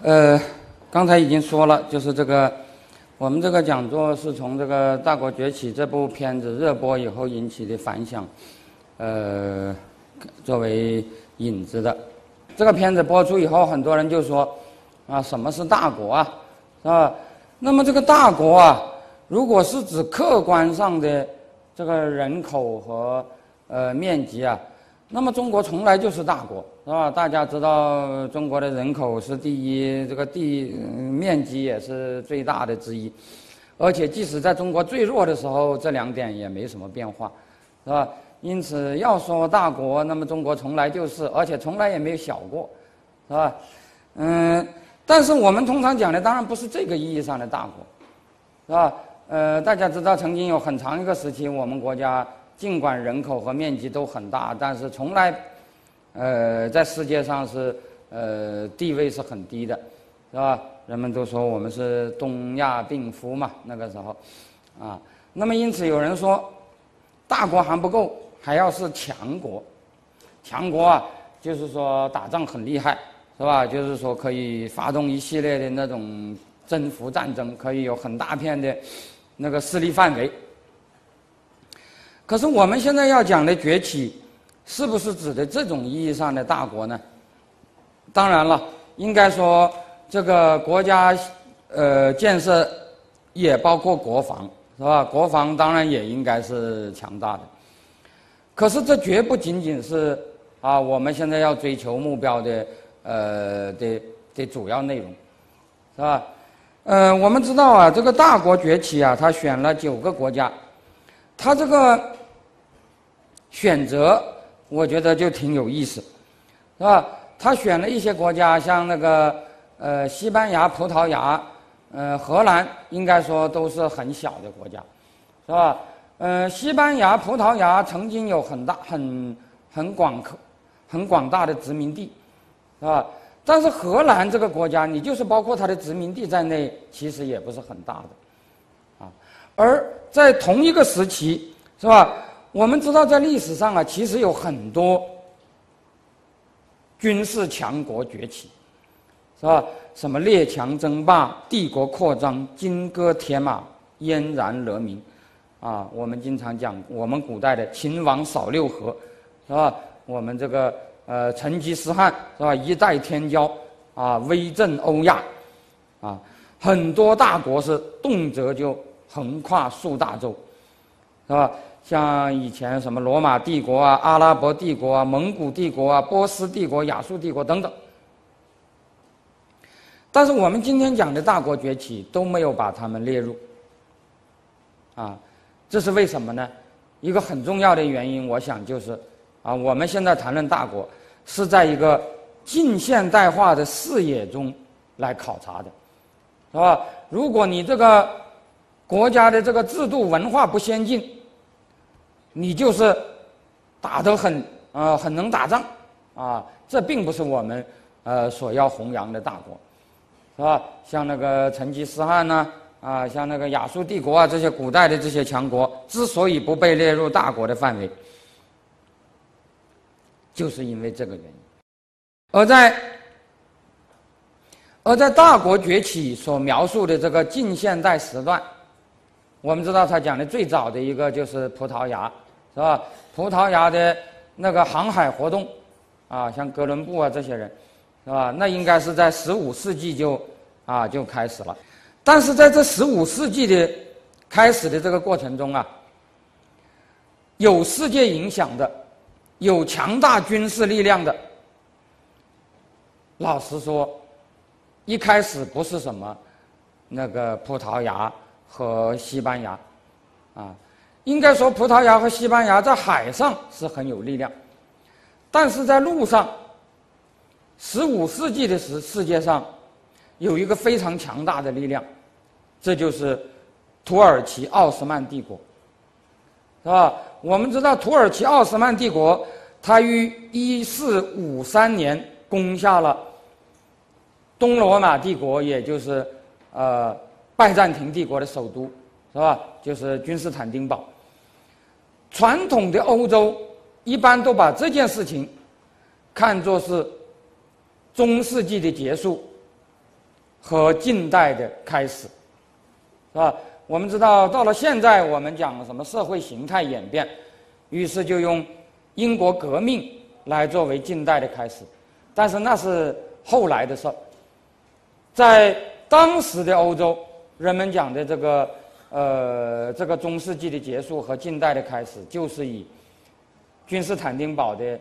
呃，刚才已经说了，就是这个，我们这个讲座是从这个《大国崛起》这部片子热播以后引起的反响，呃，作为引子的。这个片子播出以后，很多人就说，啊，什么是大国啊，是吧？那么这个大国啊，如果是指客观上的这个人口和呃面积啊。那么中国从来就是大国，是吧？大家知道中国的人口是第一，这个地面积也是最大的之一，而且即使在中国最弱的时候，这两点也没什么变化，是吧？因此要说大国，那么中国从来就是，而且从来也没有小过，是吧？嗯，但是我们通常讲的当然不是这个意义上的大国，是吧？呃，大家知道曾经有很长一个时期，我们国家。尽管人口和面积都很大，但是从来，呃，在世界上是呃地位是很低的，是吧？人们都说我们是东亚病夫嘛，那个时候，啊，那么因此有人说，大国还不够，还要是强国，强国啊，就是说打仗很厉害，是吧？就是说可以发动一系列的那种征服战争，可以有很大片的那个势力范围。可是我们现在要讲的崛起，是不是指的这种意义上的大国呢？当然了，应该说这个国家呃建设也包括国防，是吧？国防当然也应该是强大的。可是这绝不仅仅是啊我们现在要追求目标的呃的的主要内容，是吧？呃，我们知道啊，这个大国崛起啊，他选了九个国家，他这个。选择我觉得就挺有意思，是吧？他选了一些国家，像那个呃西班牙、葡萄牙、呃荷兰，应该说都是很小的国家，是吧？呃，西班牙、葡萄牙曾经有很大、很很广、很广大的殖民地，是吧？但是荷兰这个国家，你就是包括它的殖民地在内，其实也不是很大的，啊。而在同一个时期，是吧？我们知道，在历史上啊，其实有很多军事强国崛起，是吧？什么列强争霸、帝国扩张、金戈铁马、燕然勒民，啊，我们经常讲，我们古代的秦王扫六合，是吧？我们这个呃成吉思汗，是吧？一代天骄，啊，威震欧亚，啊，很多大国是动辄就横跨数大洲，是吧？像以前什么罗马帝国啊、阿拉伯帝国啊、蒙古帝国啊、波斯帝国、亚述帝国等等，但是我们今天讲的大国崛起都没有把他们列入，啊，这是为什么呢？一个很重要的原因，我想就是，啊，我们现在谈论大国是在一个近现代化的视野中来考察的，是吧？如果你这个国家的这个制度文化不先进，你就是打得很啊，很能打仗啊，这并不是我们呃所要弘扬的大国，是吧？像那个成吉思汗呢，啊，像那个亚述帝国啊，这些古代的这些强国，之所以不被列入大国的范围，就是因为这个原因。而在而在大国崛起所描述的这个近现代时段，我们知道他讲的最早的一个就是葡萄牙。是吧？葡萄牙的那个航海活动，啊，像哥伦布啊这些人，是吧？那应该是在十五世纪就啊就开始了。但是在这十五世纪的开始的这个过程中啊，有世界影响的、有强大军事力量的，老实说，一开始不是什么那个葡萄牙和西班牙，啊。应该说，葡萄牙和西班牙在海上是很有力量，但是在陆上，十五世纪的时世界上有一个非常强大的力量，这就是土耳其奥斯曼帝国，是吧？我们知道，土耳其奥斯曼帝国，它于一四五三年攻下了东罗马帝国，也就是呃拜占庭帝国的首都，是吧？就是君士坦丁堡。传统的欧洲一般都把这件事情看作是中世纪的结束，和近代的开始，是吧？我们知道，到了现在，我们讲什么社会形态演变，于是就用英国革命来作为近代的开始，但是那是后来的事儿。在当时的欧洲，人们讲的这个呃这个中世纪的结束和近代的开始，就是以君士坦丁堡的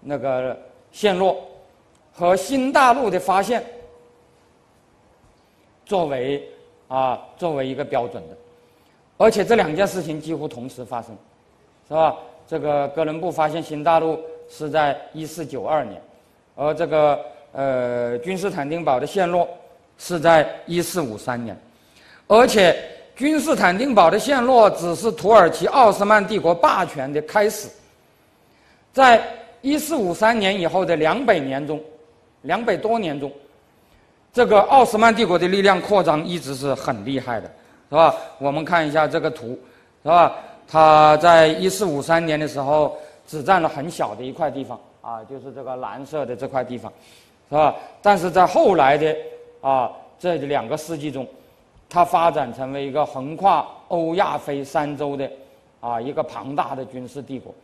那个陷落和新大陆的发现作为啊作为一个标准的，而且这两件事情几乎同时发生，是吧？这个哥伦布发现新大陆是在一四九二年，而这个。呃，君士坦丁堡的陷落是在一四五三年，而且君士坦丁堡的陷落只是土耳其奥斯曼帝国霸权的开始。在一四五三年以后的两百年中，两百多年中，这个奥斯曼帝国的力量扩张一直是很厉害的，是吧？我们看一下这个图，是吧？它在一四五三年的时候只占了很小的一块地方啊，就是这个蓝色的这块地方。是吧？但是在后来的啊这两个世纪中，它发展成为一个横跨欧亚非三洲的啊一个庞大的军事帝国。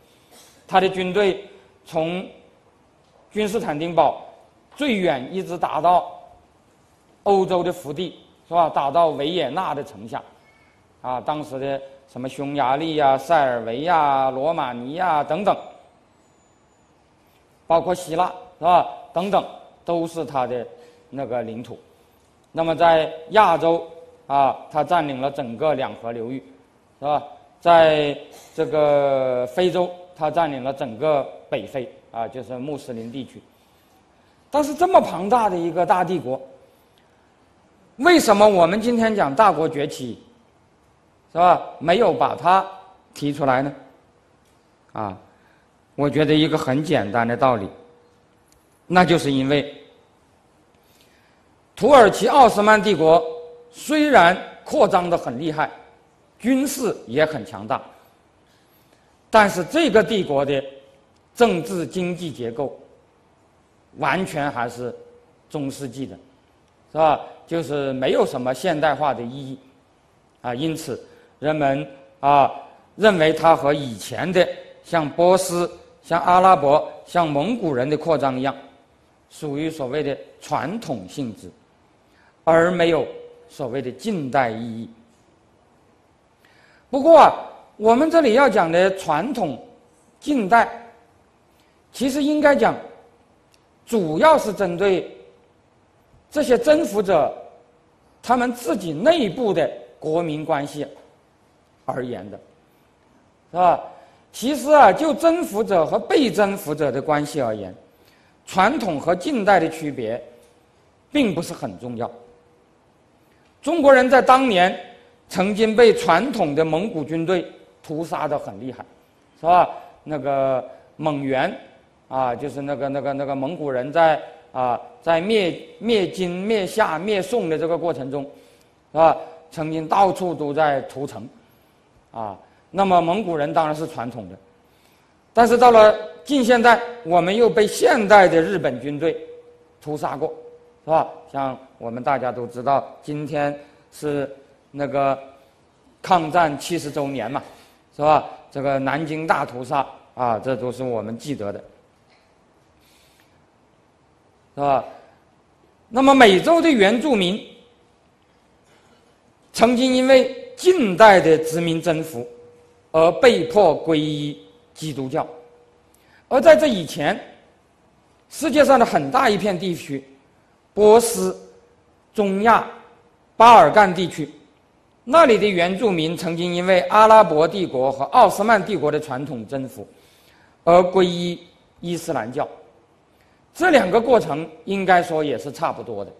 它的军队从君士坦丁堡最远一直打到欧洲的腹地，是吧？打到维也纳的城下，啊，当时的什么匈牙利呀、塞尔维亚、罗马尼亚等等，包括希腊，是吧？等等。都是他的那个领土。那么在亚洲啊，他占领了整个两河流域，是吧？在这个非洲，他占领了整个北非啊，就是穆斯林地区。但是这么庞大的一个大帝国，为什么我们今天讲大国崛起，是吧？没有把它提出来呢？啊，我觉得一个很简单的道理。那就是因为土耳其奥斯曼帝国虽然扩张的很厉害，军事也很强大，但是这个帝国的政治经济结构完全还是中世纪的，是吧？就是没有什么现代化的意义啊。因此，人们啊认为它和以前的像波斯、像阿拉伯、像蒙古人的扩张一样。属于所谓的传统性质，而没有所谓的近代意义。不过啊，我们这里要讲的传统、近代，其实应该讲，主要是针对这些征服者他们自己内部的国民关系而言的，是吧？其实啊，就征服者和被征服者的关系而言。传统和近代的区别，并不是很重要。中国人在当年曾经被传统的蒙古军队屠杀的很厉害，是吧？那个蒙元啊，就是那个那个那个蒙古人在啊在灭灭金、灭夏、灭宋的这个过程中，是吧？曾经到处都在屠城，啊，那么蒙古人当然是传统的，但是到了。近现代，我们又被现代的日本军队屠杀过，是吧？像我们大家都知道，今天是那个抗战七十周年嘛，是吧？这个南京大屠杀啊，这都是我们记得的，是吧？那么美洲的原住民曾经因为近代的殖民征服而被迫皈依基督教。而在这以前，世界上的很大一片地区，波斯、中亚、巴尔干地区，那里的原住民曾经因为阿拉伯帝国和奥斯曼帝国的传统征服，而皈依伊斯兰教。这两个过程应该说也是差不多的，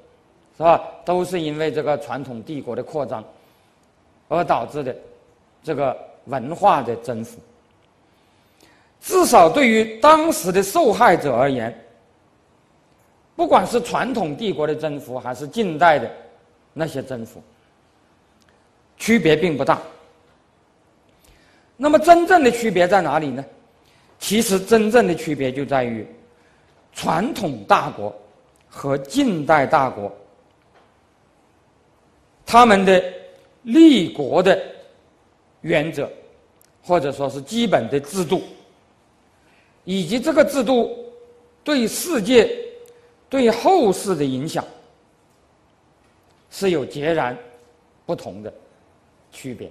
是吧？都是因为这个传统帝国的扩张，而导致的这个文化的征服。至少对于当时的受害者而言，不管是传统帝国的征服，还是近代的那些征服，区别并不大。那么，真正的区别在哪里呢？其实，真正的区别就在于，传统大国和近代大国他们的立国的原则，或者说是基本的制度，以及这个制度对世界、对后世的影响，是有截然不同的区别，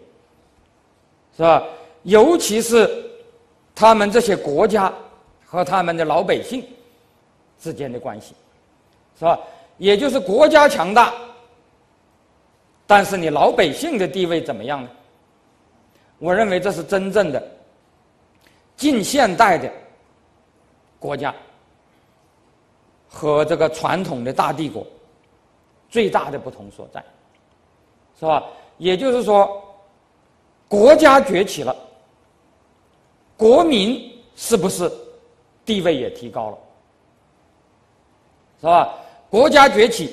是吧？尤其是他们这些国家和他们的老百姓之间的关系，是吧？也就是国家强大。但是你老百姓的地位怎么样呢？我认为这是真正的近现代的国家和这个传统的大帝国最大的不同所在，是吧？也就是说，国家崛起了，国民是不是地位也提高了？是吧？国家崛起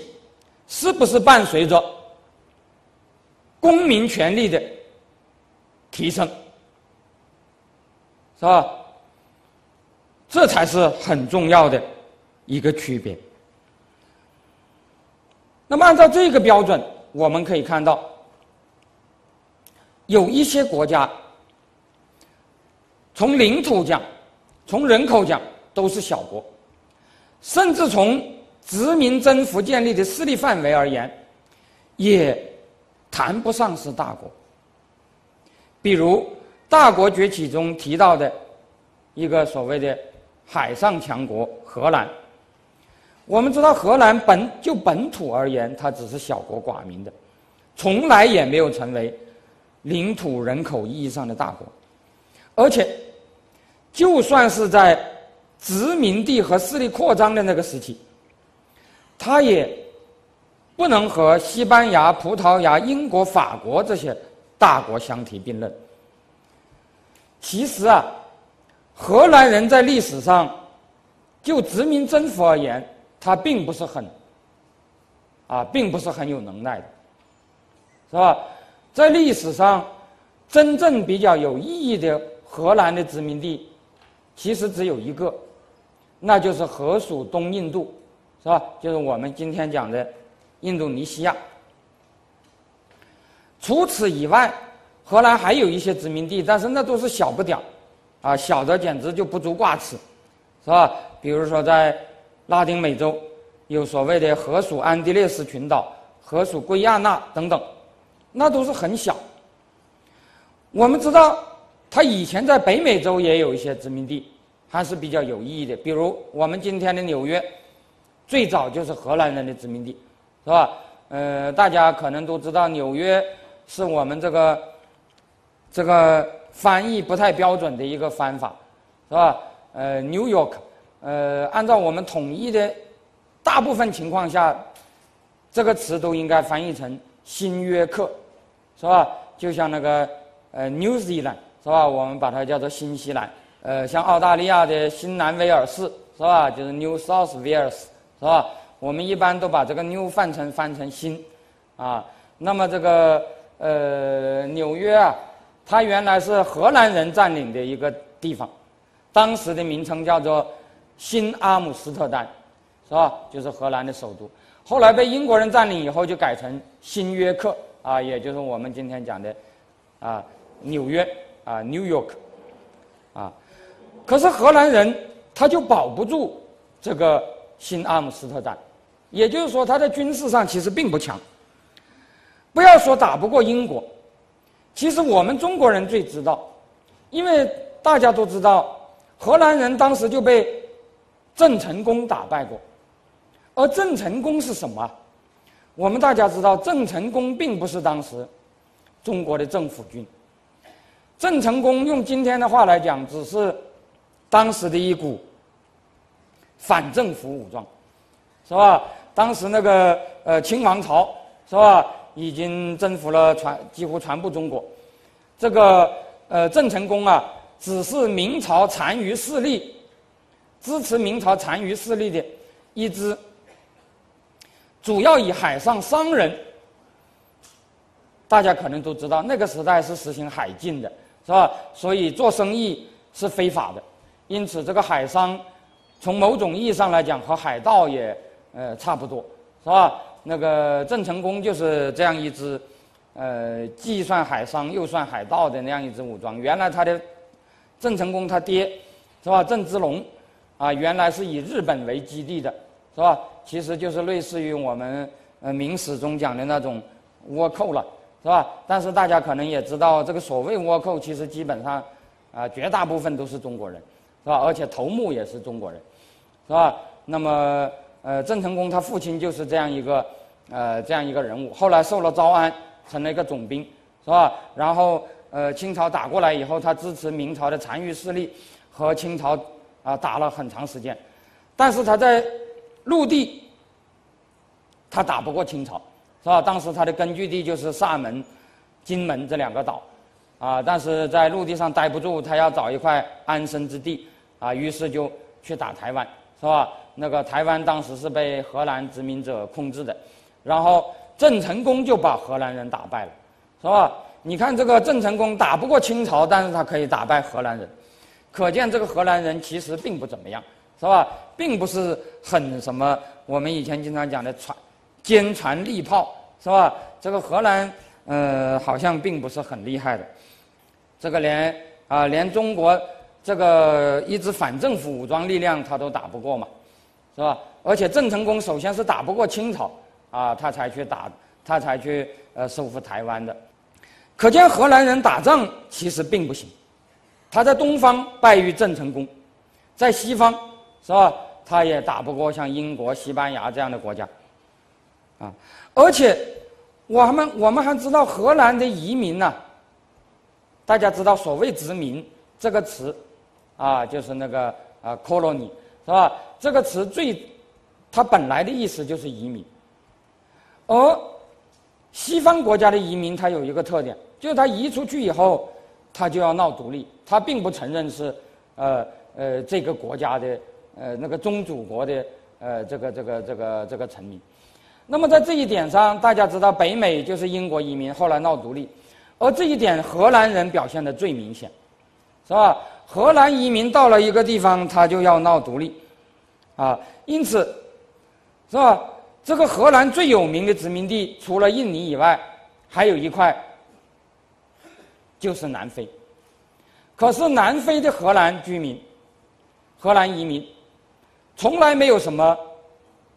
是不是伴随着？公民权利的提升，是吧？这才是很重要的一个区别。那么，按照这个标准，我们可以看到，有一些国家从领土讲、从人口讲都是小国，甚至从殖民征服建立的势力范围而言，也。谈不上是大国，比如大国崛起中提到的一个所谓的海上强国荷兰。我们知道，荷兰本就本土而言，它只是小国寡民的，从来也没有成为领土人口意义上的大国。而且，就算是在殖民地和势力扩张的那个时期，它也。不能和西班牙、葡萄牙、英国、法国这些大国相提并论。其实啊，荷兰人在历史上就殖民征服而言，他并不是很啊，并不是很有能耐的，是吧？在历史上，真正比较有意义的荷兰的殖民地，其实只有一个，那就是荷属东印度，是吧？就是我们今天讲的。印度尼西亚。除此以外，荷兰还有一些殖民地，但是那都是小不点儿，啊，小的简直就不足挂齿，是吧？比如说在拉丁美洲，有所谓的荷属安地列斯群岛、荷属圭亚那等等，那都是很小。我们知道，它以前在北美洲也有一些殖民地，还是比较有意义的。比如我们今天的纽约，最早就是荷兰人的殖民地。是吧？呃，大家可能都知道，纽约是我们这个这个翻译不太标准的一个翻法，是吧？呃，New York，呃，按照我们统一的大部分情况下，这个词都应该翻译成新约克，是吧？就像那个呃，New Zealand，是吧？我们把它叫做新西兰。呃，像澳大利亚的新南威尔士，是吧？就是 New South Wales，是吧？我们一般都把这个 “new” 翻成翻成新，啊，那么这个呃纽约啊，它原来是荷兰人占领的一个地方，当时的名称叫做新阿姆斯特丹，是吧？就是荷兰的首都。后来被英国人占领以后，就改成新约克，啊，也就是我们今天讲的啊纽约啊 New York，啊，可是荷兰人他就保不住这个新阿姆斯特丹。也就是说，他在军事上其实并不强。不要说打不过英国，其实我们中国人最知道，因为大家都知道，荷兰人当时就被郑成功打败过。而郑成功是什么？我们大家知道，郑成功并不是当时中国的政府军。郑成功用今天的话来讲，只是当时的一股反政府武装，是吧？当时那个呃清王朝是吧，已经征服了全几乎全部中国。这个呃郑成功啊，只是明朝残余势力支持明朝残余势力的一支，主要以海上商人。大家可能都知道，那个时代是实行海禁的，是吧？所以做生意是非法的，因此这个海商从某种意义上来讲和海盗也。呃，差不多，是吧？那个郑成功就是这样一支，呃，既算海商又算海盗的那样一支武装。原来他的郑成功他爹是吧？郑芝龙啊，原来是以日本为基地的，是吧？其实就是类似于我们呃明史中讲的那种倭寇了，是吧？但是大家可能也知道，这个所谓倭寇，其实基本上啊绝大部分都是中国人，是吧？而且头目也是中国人，是吧？那么。呃，郑成功他父亲就是这样一个，呃，这样一个人物。后来受了招安，成了一个总兵，是吧？然后，呃，清朝打过来以后，他支持明朝的残余势力，和清朝啊打了很长时间。但是他在陆地，他打不过清朝，是吧？当时他的根据地就是厦门、金门这两个岛，啊，但是在陆地上待不住，他要找一块安身之地，啊，于是就去打台湾，是吧？那个台湾当时是被荷兰殖民者控制的，然后郑成功就把荷兰人打败了，是吧？你看这个郑成功打不过清朝，但是他可以打败荷兰人，可见这个荷兰人其实并不怎么样，是吧？并不是很什么，我们以前经常讲的船坚船利炮，是吧？这个荷兰，呃，好像并不是很厉害的，这个连啊连中国这个一支反政府武装力量他都打不过嘛。是吧？而且郑成功首先是打不过清朝，啊，他才去打，他才去呃收复台湾的。可见荷兰人打仗其实并不行。他在东方败于郑成功，在西方是吧？他也打不过像英国、西班牙这样的国家，啊！而且我们我们还知道荷兰的移民呢。大家知道所谓殖民这个词，啊，就是那个啊，colony。是吧？这个词最，它本来的意思就是移民。而西方国家的移民，它有一个特点，就是他移出去以后，他就要闹独立，他并不承认是呃呃这个国家的呃那个宗主国的呃这个这个这个这个臣民。那么在这一点上，大家知道北美就是英国移民后来闹独立，而这一点荷兰人表现的最明显，是吧？荷兰移民到了一个地方，他就要闹独立，啊，因此，是吧？这个荷兰最有名的殖民地，除了印尼以外，还有一块，就是南非。可是南非的荷兰居民，荷兰移民，从来没有什么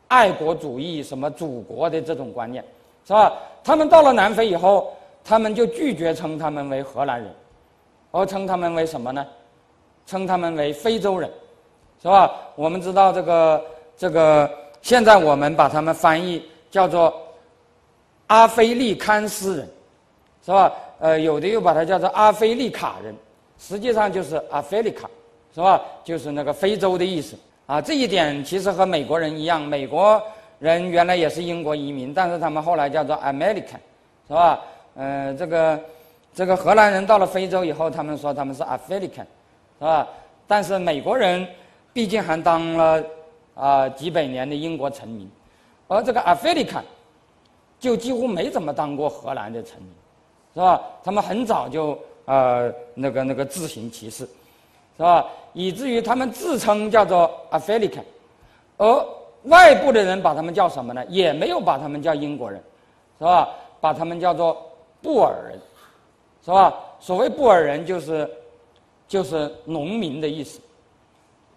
爱国主义、什么祖国的这种观念，是吧？他们到了南非以后，他们就拒绝称他们为荷兰人，而称他们为什么呢？称他们为非洲人，是吧？我们知道这个这个，现在我们把他们翻译叫做阿非利堪斯人，是吧？呃，有的又把它叫做阿非利卡人，实际上就是阿非利卡，是吧？就是那个非洲的意思啊。这一点其实和美国人一样，美国人原来也是英国移民，但是他们后来叫做 American，是吧？呃，这个这个荷兰人到了非洲以后，他们说他们是 African。是吧？但是美国人毕竟还当了啊几百年的英国臣民，而这个阿非利卡就几乎没怎么当过荷兰的臣民，是吧？他们很早就呃那个那个自行其是，是吧？以至于他们自称叫做阿非利卡，而外部的人把他们叫什么呢？也没有把他们叫英国人，是吧？把他们叫做布尔人，是吧？所谓布尔人就是。就是农民的意思，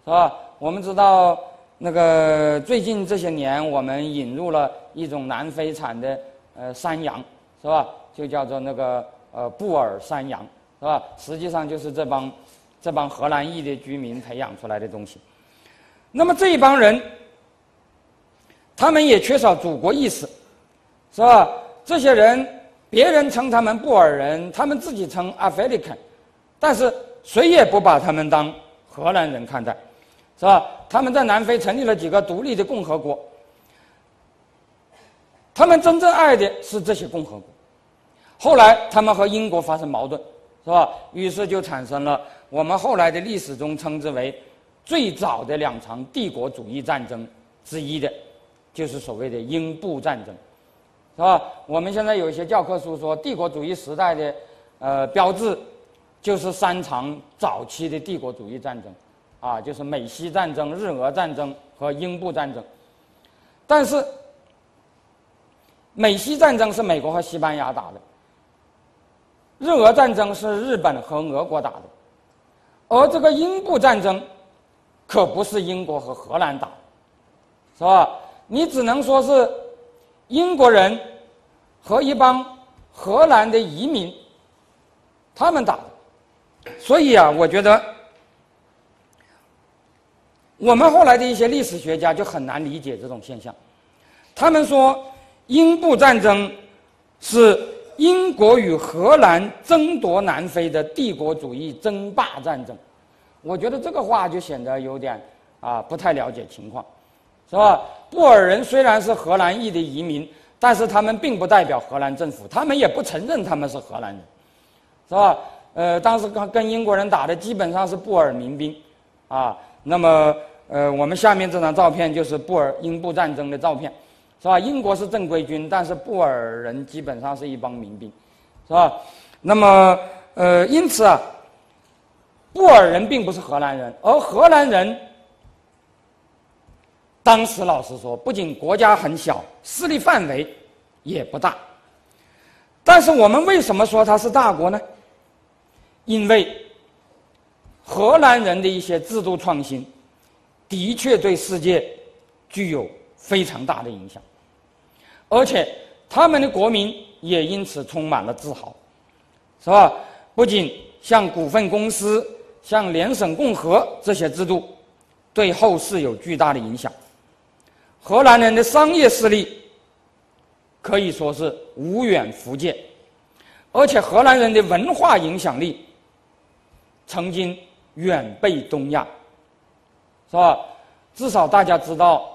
是吧？我们知道，那个最近这些年，我们引入了一种南非产的呃山羊，是吧？就叫做那个呃布尔山羊，是吧？实际上就是这帮这帮荷兰裔的居民培养出来的东西。那么这一帮人，他们也缺少祖国意识，是吧？这些人，别人称他们布尔人，他们自己称 African，但是。谁也不把他们当荷兰人看待，是吧？他们在南非成立了几个独立的共和国，他们真正爱的是这些共和国。后来他们和英国发生矛盾，是吧？于是就产生了我们后来的历史中称之为最早的两场帝国主义战争之一的，就是所谓的英布战争，是吧？我们现在有一些教科书说帝国主义时代的呃标志。就是三场早期的帝国主义战争，啊，就是美西战争、日俄战争和英布战争。但是，美西战争是美国和西班牙打的，日俄战争是日本和俄国打的，而这个英布战争可不是英国和荷兰打，是吧？你只能说是英国人和一帮荷兰的移民他们打的，所以啊，我觉得。我们后来的一些历史学家就很难理解这种现象，他们说英布战争是英国与荷兰争夺南非的帝国主义争霸战争。我觉得这个话就显得有点啊不太了解情况，是吧？布尔人虽然是荷兰裔的移民，但是他们并不代表荷兰政府，他们也不承认他们是荷兰人，是吧？呃，当时跟跟英国人打的基本上是布尔民兵，啊。那么，呃，我们下面这张照片就是布尔英布战争的照片，是吧？英国是正规军，但是布尔人基本上是一帮民兵，是吧？那么，呃，因此啊，布尔人并不是荷兰人，而荷兰人当时老实说，不仅国家很小，势力范围也不大。但是我们为什么说它是大国呢？因为。荷兰人的一些制度创新，的确对世界具有非常大的影响，而且他们的国民也因此充满了自豪，是吧？不仅像股份公司、像联省共和这些制度，对后世有巨大的影响。荷兰人的商业势力可以说是无远弗届，而且荷兰人的文化影响力曾经。远被东亚，是吧？至少大家知道，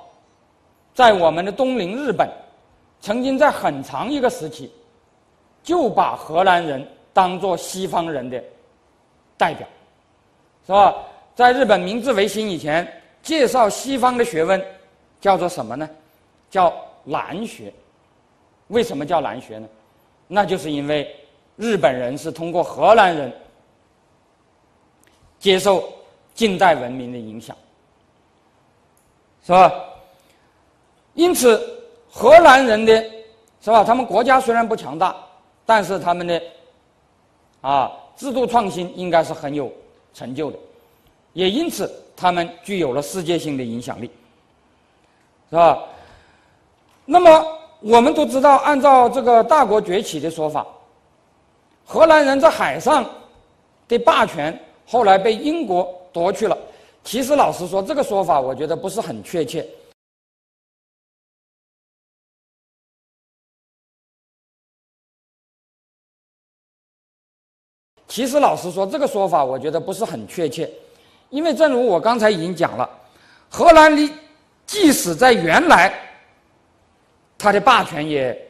在我们的东邻日本，曾经在很长一个时期，就把荷兰人当做西方人的代表，是吧？在日本明治维新以前，介绍西方的学问叫做什么呢？叫兰学。为什么叫兰学呢？那就是因为日本人是通过荷兰人。接受近代文明的影响，是吧？因此，荷兰人的，是吧？他们国家虽然不强大，但是他们的，啊，制度创新应该是很有成就的，也因此他们具有了世界性的影响力，是吧？那么我们都知道，按照这个大国崛起的说法，荷兰人在海上的霸权。后来被英国夺去了。其实，老实说，这个说法我觉得不是很确切。其实，老实说，这个说法我觉得不是很确切，因为正如我刚才已经讲了，荷兰的即使在原来，他的霸权也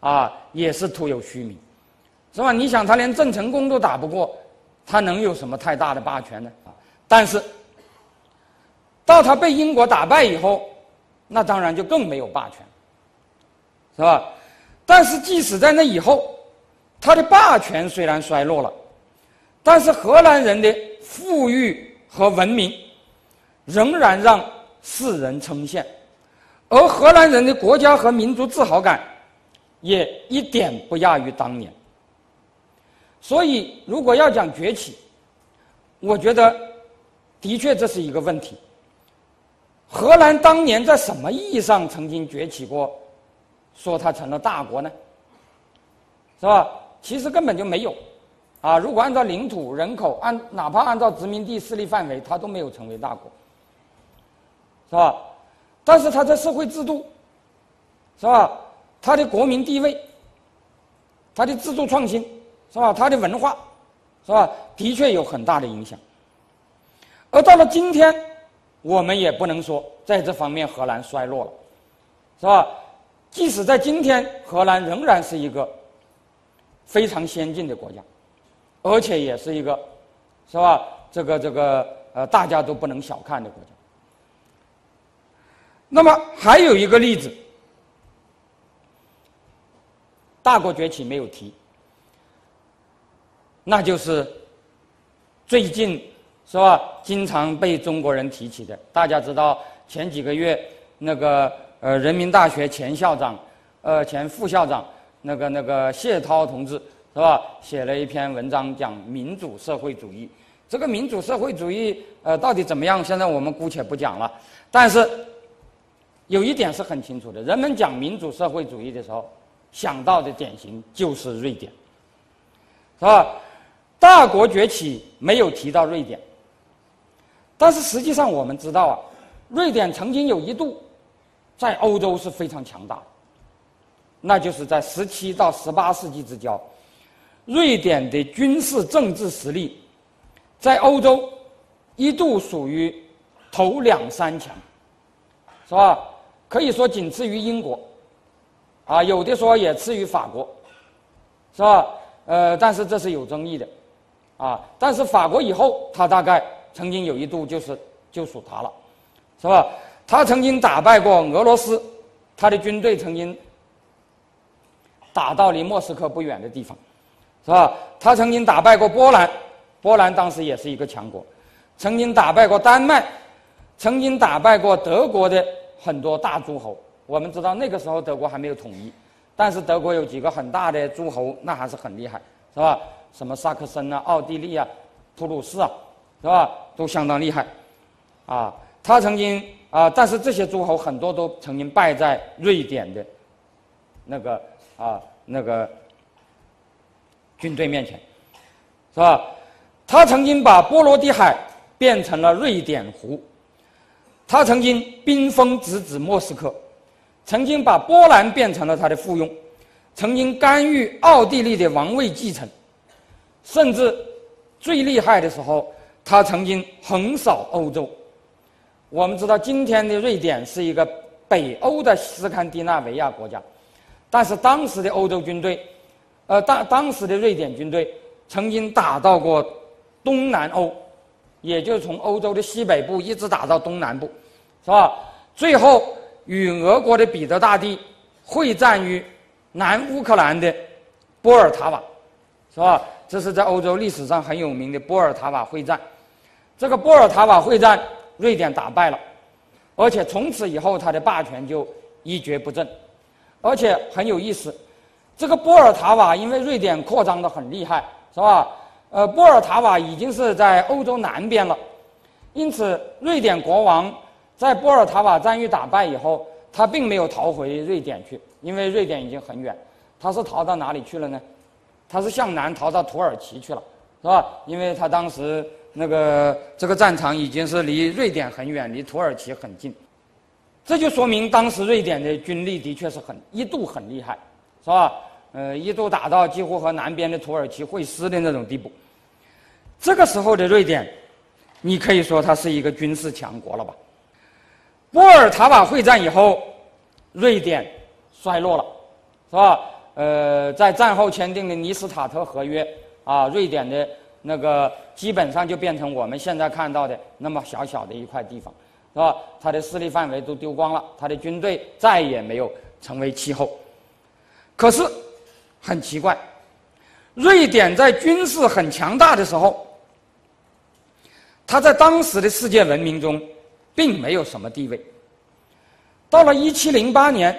啊也是徒有虚名，是吧？你想，他连郑成功都打不过。他能有什么太大的霸权呢？但是，到他被英国打败以后，那当然就更没有霸权，是吧？但是即使在那以后，他的霸权虽然衰落了，但是荷兰人的富裕和文明仍然让世人称羡，而荷兰人的国家和民族自豪感也一点不亚于当年。所以，如果要讲崛起，我觉得的确这是一个问题。荷兰当年在什么意义上曾经崛起过，说它成了大国呢？是吧？其实根本就没有。啊，如果按照领土、人口，按哪怕按照殖民地势力范围，它都没有成为大国，是吧？但是它在社会制度，是吧？它的国民地位，它的制度创新。是吧？他的文化，是吧？的确有很大的影响。而到了今天，我们也不能说在这方面荷兰衰落了，是吧？即使在今天，荷兰仍然是一个非常先进的国家，而且也是一个，是吧？这个这个呃，大家都不能小看的国家。那么还有一个例子，大国崛起没有提。那就是最近是吧？经常被中国人提起的。大家知道，前几个月那个呃人民大学前校长呃，前副校长那个那个谢涛同志是吧？写了一篇文章讲民主社会主义。这个民主社会主义呃到底怎么样？现在我们姑且不讲了。但是有一点是很清楚的：人们讲民主社会主义的时候，想到的典型就是瑞典，是吧？大国崛起没有提到瑞典，但是实际上我们知道啊，瑞典曾经有一度在欧洲是非常强大的，那就是在十七到十八世纪之交，瑞典的军事政治实力在欧洲一度属于头两三强，是吧？可以说仅次于英国，啊，有的说也次于法国，是吧？呃，但是这是有争议的。啊！但是法国以后，他大概曾经有一度就是就属他了，是吧？他曾经打败过俄罗斯，他的军队曾经打到离莫斯科不远的地方，是吧？他曾经打败过波兰，波兰当时也是一个强国，曾经打败过丹麦，曾经打败过德国的很多大诸侯。我们知道那个时候德国还没有统一，但是德国有几个很大的诸侯，那还是很厉害，是吧？什么萨克森啊、奥地利啊、普鲁士啊，是吧？都相当厉害，啊，他曾经啊，但是这些诸侯很多都曾经败在瑞典的，那个啊那个军队面前，是吧？他曾经把波罗的海变成了瑞典湖，他曾经兵锋直指莫斯科，曾经把波兰变成了他的附庸，曾经干预奥地利的王位继承。甚至最厉害的时候，他曾经横扫欧洲。我们知道，今天的瑞典是一个北欧的斯堪的纳维亚国家，但是当时的欧洲军队，呃，当当时的瑞典军队曾经打到过东南欧，也就是从欧洲的西北部一直打到东南部，是吧？最后与俄国的彼得大帝会战于南乌克兰的波尔塔瓦，是吧？这是在欧洲历史上很有名的波尔塔瓦会战，这个波尔塔瓦会战，瑞典打败了，而且从此以后，他的霸权就一蹶不振，而且很有意思，这个波尔塔瓦因为瑞典扩张的很厉害，是吧？呃，波尔塔瓦已经是在欧洲南边了，因此瑞典国王在波尔塔瓦战役打败以后，他并没有逃回瑞典去，因为瑞典已经很远，他是逃到哪里去了呢？他是向南逃到土耳其去了，是吧？因为他当时那个这个战场已经是离瑞典很远，离土耳其很近，这就说明当时瑞典的军力的确是很一度很厉害，是吧？呃，一度打到几乎和南边的土耳其会师的那种地步。这个时候的瑞典，你可以说它是一个军事强国了吧？波尔塔瓦会战以后，瑞典衰落了，是吧？呃，在战后签订的尼斯塔特合约啊，瑞典的那个基本上就变成我们现在看到的那么小小的一块地方，是吧？它的势力范围都丢光了，它的军队再也没有成为气候。可是很奇怪，瑞典在军事很强大的时候，它在当时的世界文明中并没有什么地位。到了一七零八年。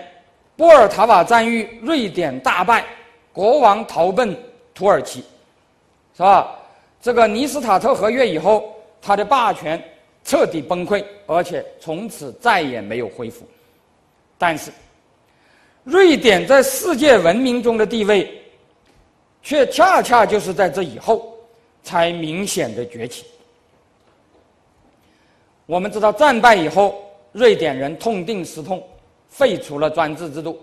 波尔塔瓦战役，瑞典大败，国王逃奔土耳其，是吧？这个尼斯塔特合约以后，他的霸权彻底崩溃，而且从此再也没有恢复。但是，瑞典在世界文明中的地位，却恰恰就是在这以后才明显的崛起。我们知道，战败以后，瑞典人痛定思痛。废除了专制制度，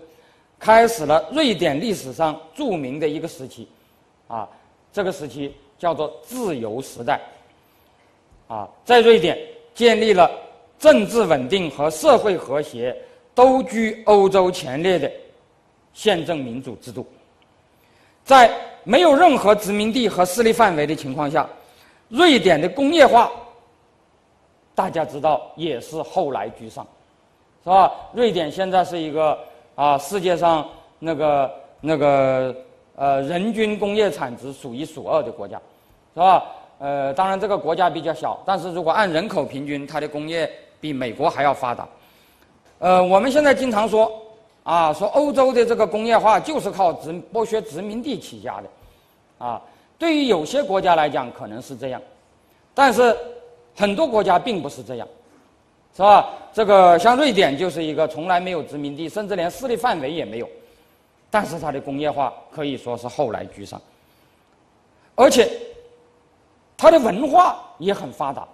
开始了瑞典历史上著名的一个时期，啊，这个时期叫做自由时代。啊，在瑞典建立了政治稳定和社会和谐都居欧洲前列的宪政民主制度，在没有任何殖民地和势力范围的情况下，瑞典的工业化，大家知道也是后来居上。是吧？瑞典现在是一个啊，世界上那个那个呃，人均工业产值数一数二的国家，是吧？呃，当然这个国家比较小，但是如果按人口平均，它的工业比美国还要发达。呃，我们现在经常说，啊，说欧洲的这个工业化就是靠殖剥削殖民地起家的，啊，对于有些国家来讲可能是这样，但是很多国家并不是这样，是吧？这个像瑞典就是一个从来没有殖民地，甚至连势力范围也没有，但是它的工业化可以说是后来居上，而且它的文化也很发达，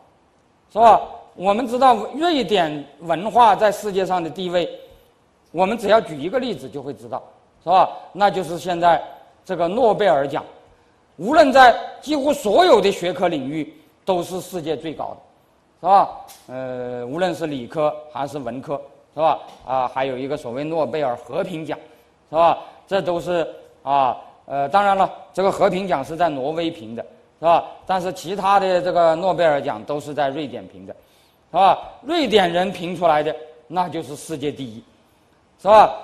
是吧？我们知道瑞典文化在世界上的地位。我们只要举一个例子就会知道，是吧？那就是现在这个诺贝尔奖，无论在几乎所有的学科领域都是世界最高的，是吧？呃，无论是理科还是文科，是吧？啊，还有一个所谓诺贝尔和平奖，是吧？这都是啊，呃，当然了，这个和平奖是在挪威评的，是吧？但是其他的这个诺贝尔奖都是在瑞典评的，是吧？瑞典人评出来的那就是世界第一。是吧？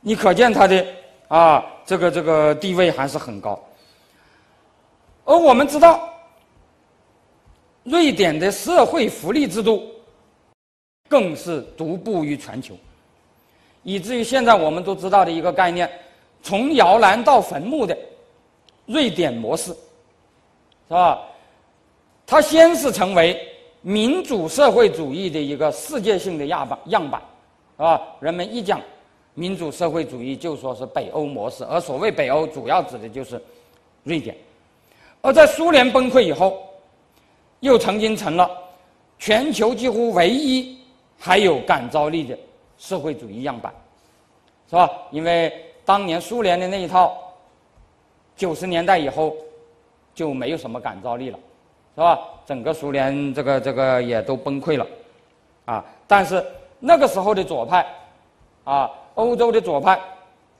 你可见他的啊，这个这个地位还是很高。而我们知道，瑞典的社会福利制度更是独步于全球，以至于现在我们都知道的一个概念：从摇篮到坟墓的瑞典模式，是吧？它先是成为民主社会主义的一个世界性的样板，样板，是吧？人们一讲。民主社会主义就说是北欧模式，而所谓北欧，主要指的就是瑞典。而在苏联崩溃以后，又曾经成了全球几乎唯一还有感召力的社会主义样板，是吧？因为当年苏联的那一套，九十年代以后就没有什么感召力了，是吧？整个苏联这个这个也都崩溃了，啊！但是那个时候的左派，啊。欧洲的左派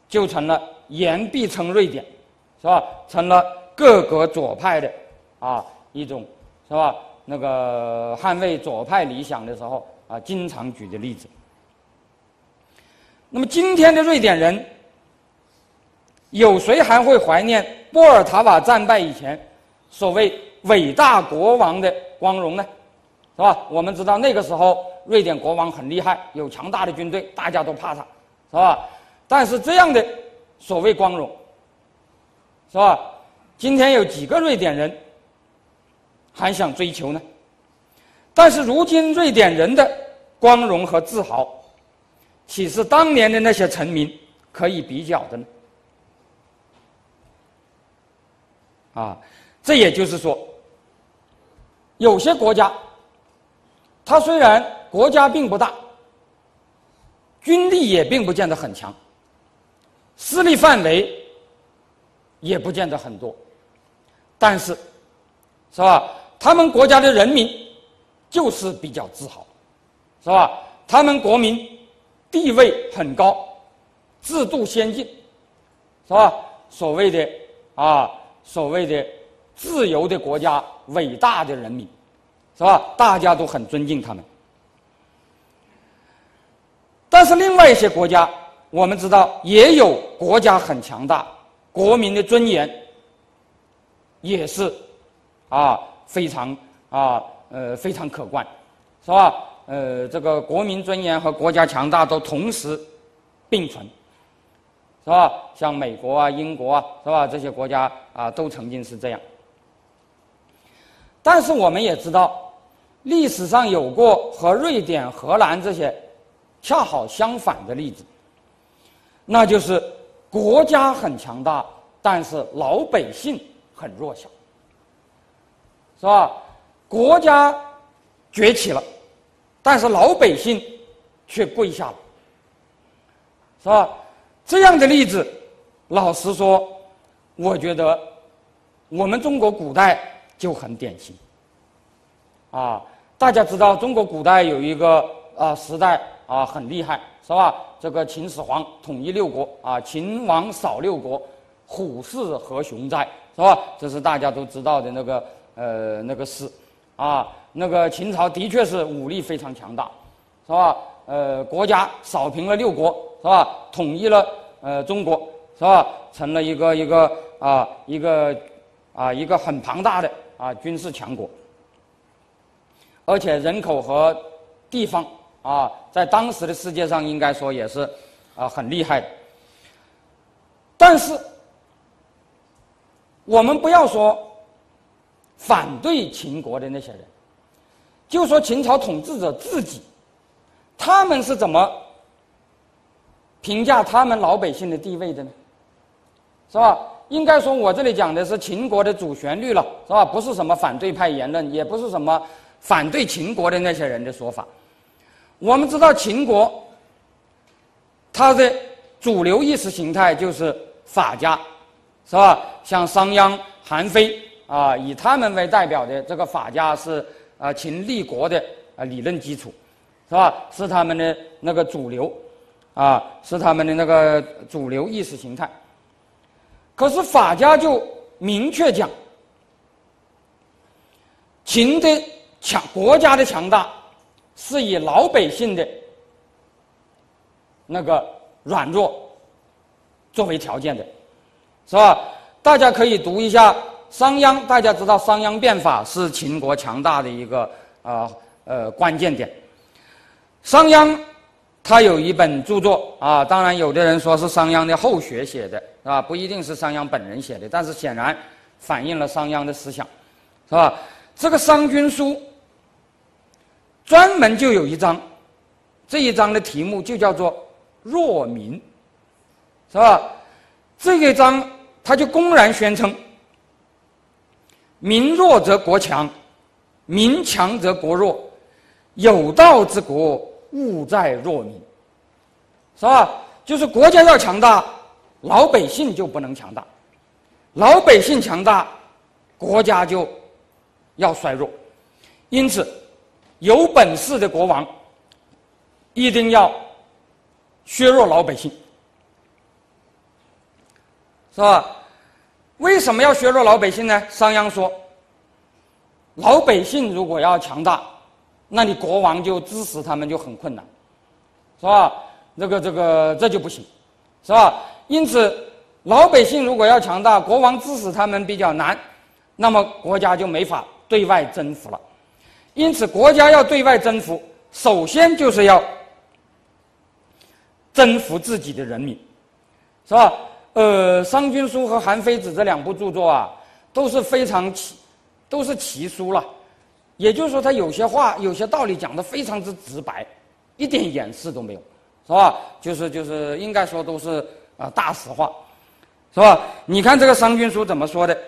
就成了言必称瑞典，是吧？成了各个左派的啊一种，是吧？那个捍卫左派理想的时候啊，经常举的例子。那么今天的瑞典人，有谁还会怀念波尔塔瓦战败以前所谓伟大国王的光荣呢？是吧？我们知道那个时候瑞典国王很厉害，有强大的军队，大家都怕他。是吧？但是这样的所谓光荣，是吧？今天有几个瑞典人还想追求呢？但是如今瑞典人的光荣和自豪，岂是当年的那些臣民可以比较的呢？啊，这也就是说，有些国家，它虽然国家并不大。军力也并不见得很强，势力范围也不见得很多，但是，是吧？他们国家的人民就是比较自豪，是吧？他们国民地位很高，制度先进，是吧？所谓的啊，所谓的自由的国家，伟大的人民，是吧？大家都很尊敬他们。但是另外一些国家，我们知道也有国家很强大，国民的尊严也是啊非常啊呃非常可观，是吧？呃，这个国民尊严和国家强大都同时并存，是吧？像美国啊、英国啊，是吧？这些国家啊都曾经是这样。但是我们也知道，历史上有过和瑞典、荷兰这些。恰好相反的例子，那就是国家很强大，但是老百姓很弱小，是吧？国家崛起了，但是老百姓却跪下了，是吧？这样的例子，老实说，我觉得我们中国古代就很典型。啊，大家知道中国古代有一个啊时代。啊，很厉害，是吧？这个秦始皇统一六国啊，秦王扫六国，虎视何雄哉，是吧？这是大家都知道的那个呃那个事，啊，那个秦朝的确是武力非常强大，是吧？呃，国家扫平了六国，是吧？统一了呃中国，是吧？成了一个一个啊一个啊一个很庞大的啊军事强国，而且人口和地方。啊，在当时的世界上，应该说也是，啊很厉害的。但是我们不要说反对秦国的那些人，就说秦朝统治者自己，他们是怎么评价他们老百姓的地位的呢？是吧？应该说，我这里讲的是秦国的主旋律了，是吧？不是什么反对派言论，也不是什么反对秦国的那些人的说法。我们知道秦国，它的主流意识形态就是法家，是吧？像商鞅、韩非啊，以他们为代表的这个法家是啊秦立国的啊理论基础，是吧？是他们的那个主流，啊，是他们的那个主流意识形态。可是法家就明确讲，秦的强国家的强大，是以老百姓的那个软弱作为条件的，是吧？大家可以读一下商鞅，大家知道商鞅变法是秦国强大的一个啊呃关键点。商鞅他有一本著作啊，当然有的人说是商鞅的后学写的。啊，不一定是商鞅本人写的，但是显然反映了商鞅的思想，是吧？这个《商君书》专门就有一章，这一章的题目就叫做“弱民”，是吧？这一章他就公然宣称：“民弱则国强，民强则国弱，有道之国，务在弱民。”是吧？就是国家要强大。老百姓就不能强大，老百姓强大，国家就要衰弱。因此，有本事的国王一定要削弱老百姓，是吧？为什么要削弱老百姓呢？商鞅说：“老百姓如果要强大，那你国王就支持他们就很困难，是吧？这个这个这就不行，是吧？”因此，老百姓如果要强大，国王支持他们比较难，那么国家就没法对外征服了。因此，国家要对外征服，首先就是要征服自己的人民，是吧？呃，《商君书》和《韩非子》这两部著作啊，都是非常奇，都是奇书了。也就是说，他有些话、有些道理讲的非常之直白，一点掩饰都没有，是吧？就是就是，应该说都是。啊，大实话，是吧？你看这个《商君书》怎么说的？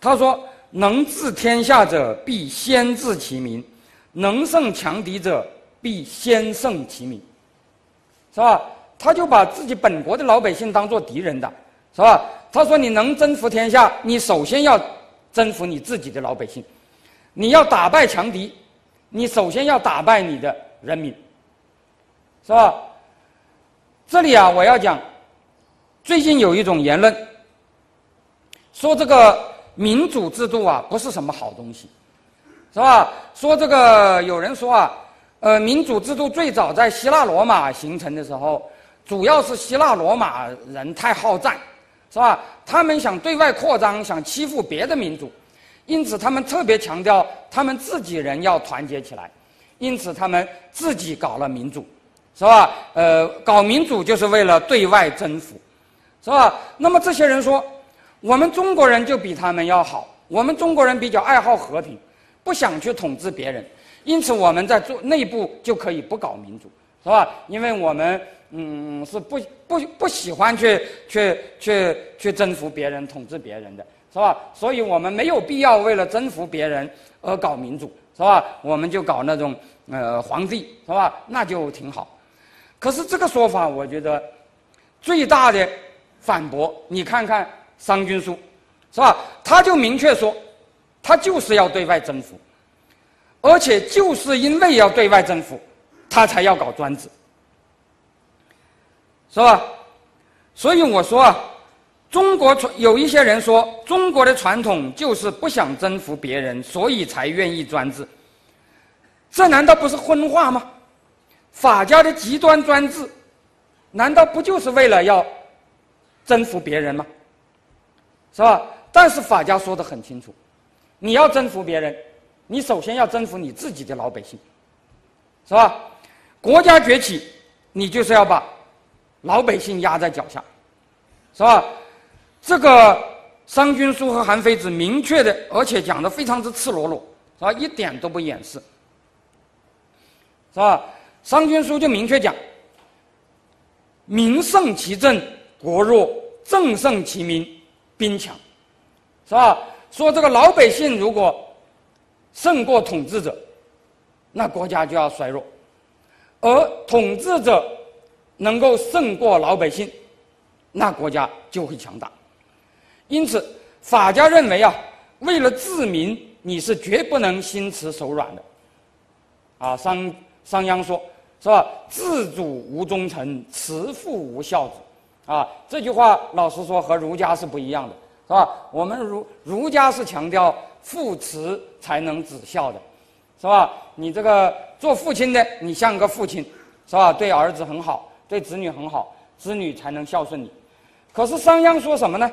他说：“能治天下者，必先治其民；能胜强敌者，必先胜其民。”是吧？他就把自己本国的老百姓当做敌人的，是吧？他说：“你能征服天下，你首先要征服你自己的老百姓；你要打败强敌，你首先要打败你的人民，是吧？”这里啊，我要讲。最近有一种言论，说这个民主制度啊不是什么好东西，是吧？说这个有人说啊，呃，民主制度最早在希腊罗马形成的时候，主要是希腊罗马人太好战，是吧？他们想对外扩张，想欺负别的民族，因此他们特别强调他们自己人要团结起来，因此他们自己搞了民主，是吧？呃，搞民主就是为了对外征服。是吧？那么这些人说，我们中国人就比他们要好。我们中国人比较爱好和平，不想去统治别人，因此我们在做内部就可以不搞民主，是吧？因为我们嗯是不不不喜欢去去去去征服别人、统治别人的，是吧？所以我们没有必要为了征服别人而搞民主，是吧？我们就搞那种呃皇帝，是吧？那就挺好。可是这个说法，我觉得最大的。反驳你看看《商君书》，是吧？他就明确说，他就是要对外征服，而且就是因为要对外征服，他才要搞专制，是吧？所以我说啊，中国传有一些人说，中国的传统就是不想征服别人，所以才愿意专制。这难道不是荤话吗？法家的极端专制，难道不就是为了要？征服别人吗？是吧？但是法家说的很清楚，你要征服别人，你首先要征服你自己的老百姓，是吧？国家崛起，你就是要把老百姓压在脚下，是吧？这个商君书和韩非子明确的，而且讲的非常之赤裸裸，是吧？一点都不掩饰，是吧？商君书就明确讲：民胜其政，国弱；政胜其民，兵强，是吧？说这个老百姓如果胜过统治者，那国家就要衰弱；而统治者能够胜过老百姓，那国家就会强大。因此，法家认为啊，为了治民，你是绝不能心慈手软的。啊，商商鞅说，是吧？自主无忠臣，慈父无孝子。啊，这句话老实说和儒家是不一样的，是吧？我们儒儒家是强调父慈才能子孝的，是吧？你这个做父亲的，你像个父亲，是吧？对儿子很好，对子女很好，子女才能孝顺你。可是商鞅说什么呢？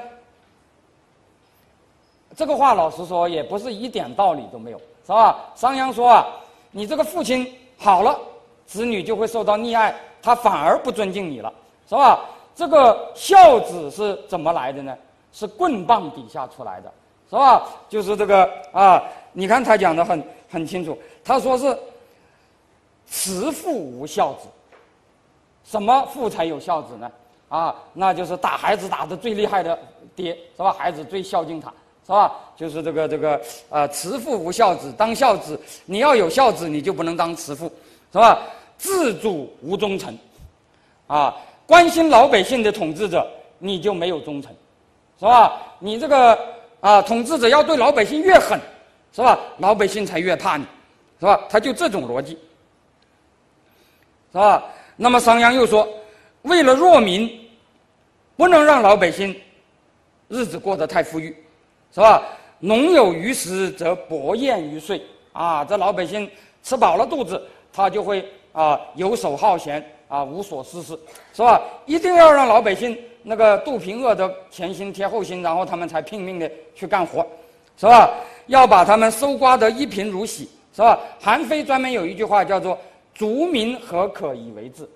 这个话老实说也不是一点道理都没有，是吧？商鞅说啊，你这个父亲好了，子女就会受到溺爱，他反而不尊敬你了，是吧？这个孝子是怎么来的呢？是棍棒底下出来的，是吧？就是这个啊，你看他讲的很很清楚，他说是慈父无孝子，什么父才有孝子呢？啊，那就是打孩子打的最厉害的爹，是吧？孩子最孝敬他。是吧？就是这个这个呃，慈父无孝子，当孝子你要有孝子，你就不能当慈父，是吧？自主无忠臣，啊，关心老百姓的统治者你就没有忠诚，是吧？你这个啊，统治者要对老百姓越狠，是吧？老百姓才越怕你，是吧？他就这种逻辑，是吧？那么商鞅又说，为了弱民，不能让老百姓日子过得太富裕。是吧？农有余食，则薄宴于岁。啊，这老百姓吃饱了肚子，他就会啊游手好闲啊无所事事，是吧？一定要让老百姓那个肚皮饿得前心贴后心，然后他们才拼命的去干活，是吧？要把他们搜刮得一贫如洗，是吧？韩非专门有一句话叫做“足民何可以为治”，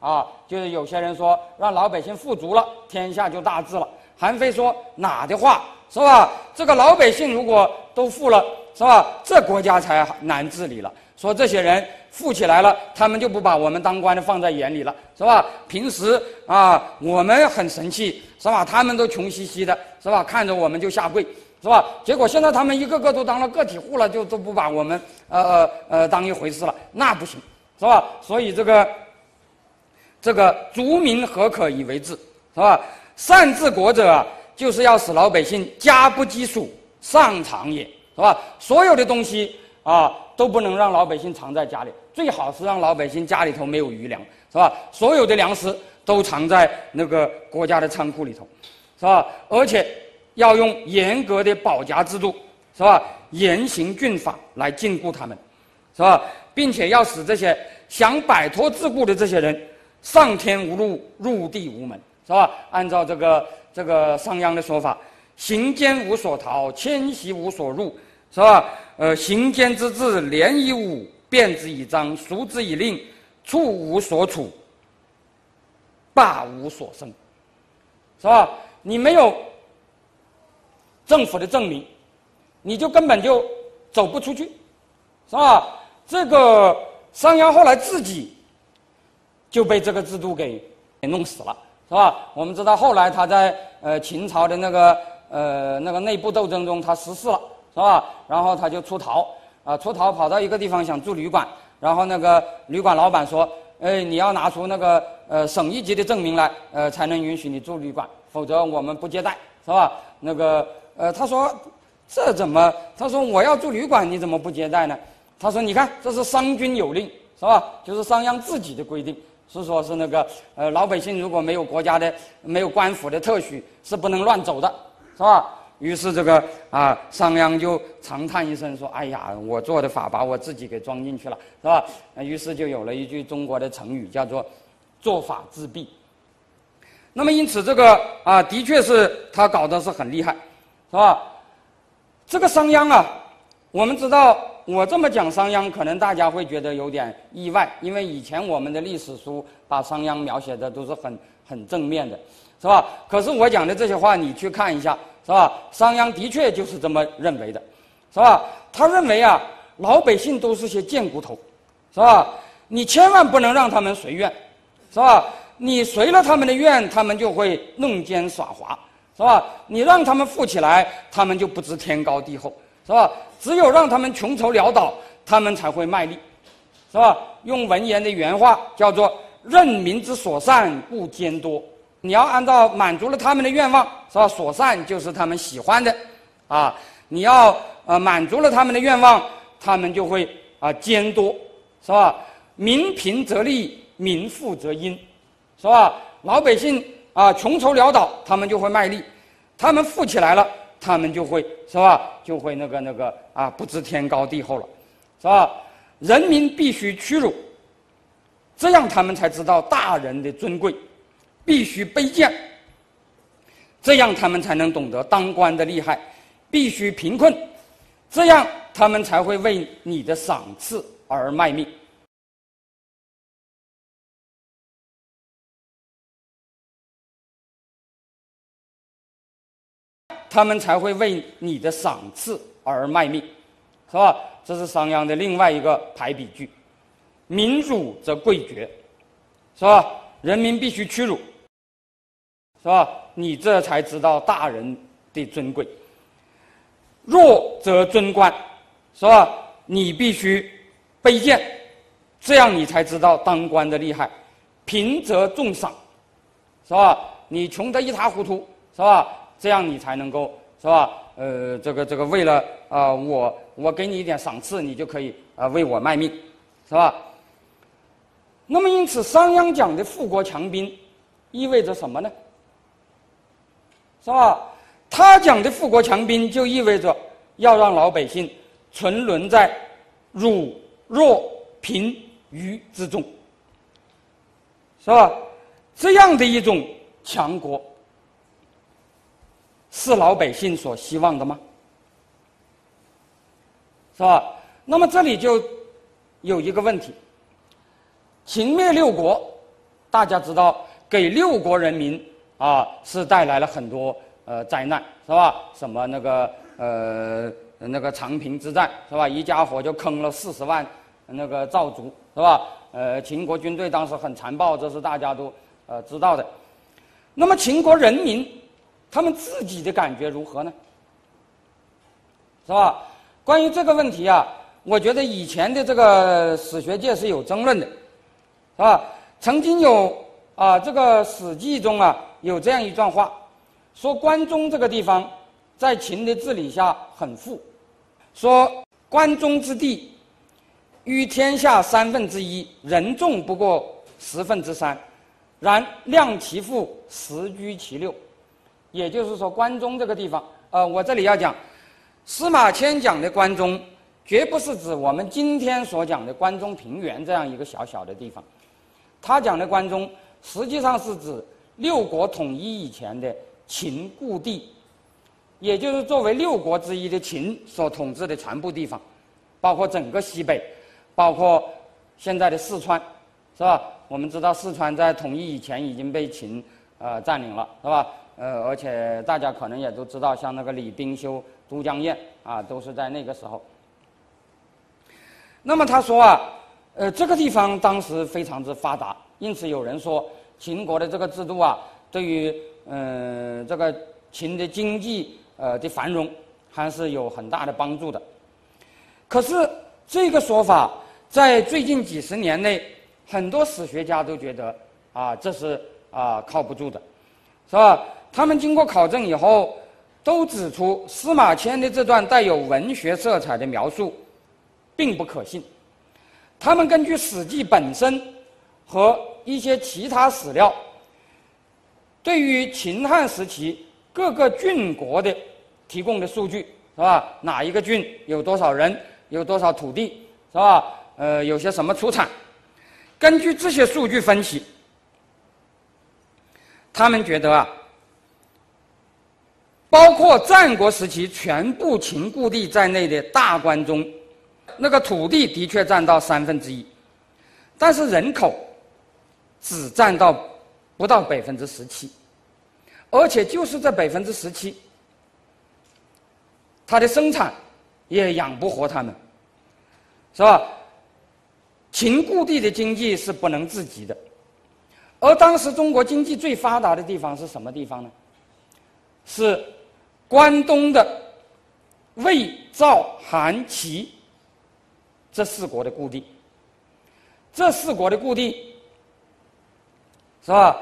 啊，就是有些人说让老百姓富足了，天下就大治了。韩非说哪的话？是吧？这个老百姓如果都富了，是吧？这国家才难治理了。说这些人富起来了，他们就不把我们当官的放在眼里了，是吧？平时啊，我们很神气，是吧？他们都穷兮兮的，是吧？看着我们就下跪，是吧？结果现在他们一个个都当了个体户了，就都不把我们呃呃呃当一回事了，那不行，是吧？所以这个这个族民何可以为治，是吧？善治国者。就是要使老百姓家不积黍，上长也是吧？所有的东西啊，都不能让老百姓藏在家里，最好是让老百姓家里头没有余粮，是吧？所有的粮食都藏在那个国家的仓库里头，是吧？而且要用严格的保甲制度，是吧？严刑峻法来禁锢他们，是吧？并且要使这些想摆脱桎梏的这些人，上天无路，入地无门，是吧？按照这个。这个商鞅的说法：“行间无所逃，迁徙无所入，是吧？呃，行间之治，廉以武，变之以章，熟之以令，处无所处，霸无所生，是吧？你没有政府的证明，你就根本就走不出去，是吧？这个商鞅后来自己就被这个制度给给弄死了。”是吧？我们知道后来他在呃秦朝的那个呃那个内部斗争中他失势了，是吧？然后他就出逃啊，出逃跑到一个地方想住旅馆，然后那个旅馆老板说：“哎，你要拿出那个呃省一级的证明来，呃才能允许你住旅馆，否则我们不接待，是吧？”那个呃他说：“这怎么？”他说：“我要住旅馆，你怎么不接待呢？”他说：“你看，这是商君有令，是吧？就是商鞅自己的规定。”是说，是那个呃，老百姓如果没有国家的、没有官府的特许，是不能乱走的，是吧？于是这个啊，商鞅就长叹一声说：“哎呀，我做的法把我自己给装进去了，是吧？”于是就有了一句中国的成语，叫做“做法自毙”。那么，因此这个啊，的确是他搞的是很厉害，是吧？这个商鞅啊，我们知道我这么讲商鞅，可能大家会觉得有点意外，因为以前我们的历史书把商鞅描写的都是很很正面的，是吧？可是我讲的这些话，你去看一下，是吧？商鞅的确就是这么认为的，是吧？他认为啊，老百姓都是些贱骨头，是吧？你千万不能让他们随愿，是吧？你随了他们的愿，他们就会弄奸耍滑，是吧？你让他们富起来，他们就不知天高地厚。是吧？只有让他们穷愁潦倒，他们才会卖力，是吧？用文言的原话叫做“任民之所善，故奸多”。你要按照满足了他们的愿望，是吧？所善就是他们喜欢的，啊，你要呃满足了他们的愿望，他们就会啊兼多，是吧？民贫则利，民富则殷，是吧？老百姓啊穷愁潦倒，他们就会卖力；他们富起来了。他们就会是吧？就会那个那个啊，不知天高地厚了，是吧？人民必须屈辱，这样他们才知道大人的尊贵；必须卑贱，这样他们才能懂得当官的厉害；必须贫困，这样他们才会为你的赏赐而卖命。他们才会为你的赏赐而卖命，是吧？这是商鞅的另外一个排比句：民辱则贵绝，是吧？人民必须屈辱，是吧？你这才知道大人的尊贵。弱则尊官，是吧？你必须卑贱，这样你才知道当官的厉害。贫则重赏，是吧？你穷得一塌糊涂，是吧？这样你才能够是吧？呃，这个这个，为了啊，我我给你一点赏赐，你就可以啊为我卖命，是吧？那么因此，商鞅讲的富国强兵，意味着什么呢？是吧？他讲的富国强兵，就意味着要让老百姓存沦在辱弱贫愚之中，是吧？这样的一种强国。是老百姓所希望的吗？是吧？那么这里就有一个问题：秦灭六国，大家知道给六国人民啊是带来了很多呃灾难，是吧？什么那个呃那个长平之战，是吧？一家伙就坑了四十万那个赵族，是吧？呃，秦国军队当时很残暴，这是大家都呃知道的。那么秦国人民。他们自己的感觉如何呢？是吧？关于这个问题啊，我觉得以前的这个史学界是有争论的，是吧？曾经有啊，这个《史记》中啊有这样一段话，说关中这个地方在秦的治理下很富，说关中之地，于天下三分之一，人众不过十分之三，然量其富，实居其六。也就是说，关中这个地方，呃，我这里要讲，司马迁讲的关中，绝不是指我们今天所讲的关中平原这样一个小小的地方，他讲的关中，实际上是指六国统一以前的秦故地，也就是作为六国之一的秦所统治的全部地方，包括整个西北，包括现在的四川，是吧？我们知道四川在统一以前已经被秦呃占领了，是吧？呃，而且大家可能也都知道，像那个李冰修、都江堰啊，都是在那个时候。那么他说啊，呃，这个地方当时非常之发达，因此有人说秦国的这个制度啊，对于嗯这个秦的经济呃的繁荣还是有很大的帮助的。可是这个说法在最近几十年内，很多史学家都觉得啊，这是啊靠不住的，是吧？他们经过考证以后，都指出司马迁的这段带有文学色彩的描述，并不可信。他们根据《史记》本身和一些其他史料，对于秦汉时期各个郡国的提供的数据，是吧？哪一个郡有多少人，有多少土地，是吧？呃，有些什么出产？根据这些数据分析，他们觉得啊。包括战国时期全部秦故地在内的大关中，那个土地的确占到三分之一，但是人口只占到不到百分之十七，而且就是这百分之十七，它的生产也养不活他们，是吧？秦故地的经济是不能自给的，而当时中国经济最发达的地方是什么地方呢？是关东的魏、赵、韩、齐这四国的故地。这四国的故地是吧？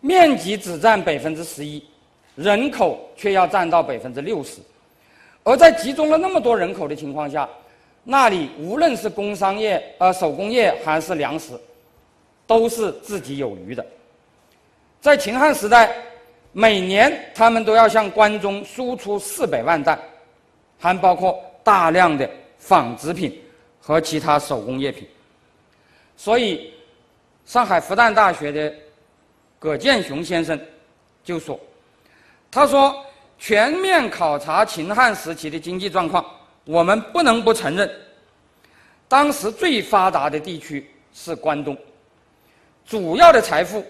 面积只占百分之十一，人口却要占到百分之六十，而在集中了那么多人口的情况下。那里无论是工商业、呃手工业还是粮食，都是自己有余的。在秦汉时代，每年他们都要向关中输出四百万担，还包括大量的纺织品和其他手工业品。所以，上海复旦大学的葛剑雄先生就说：“他说，全面考察秦汉时期的经济状况。”我们不能不承认，当时最发达的地区是关东，主要的财富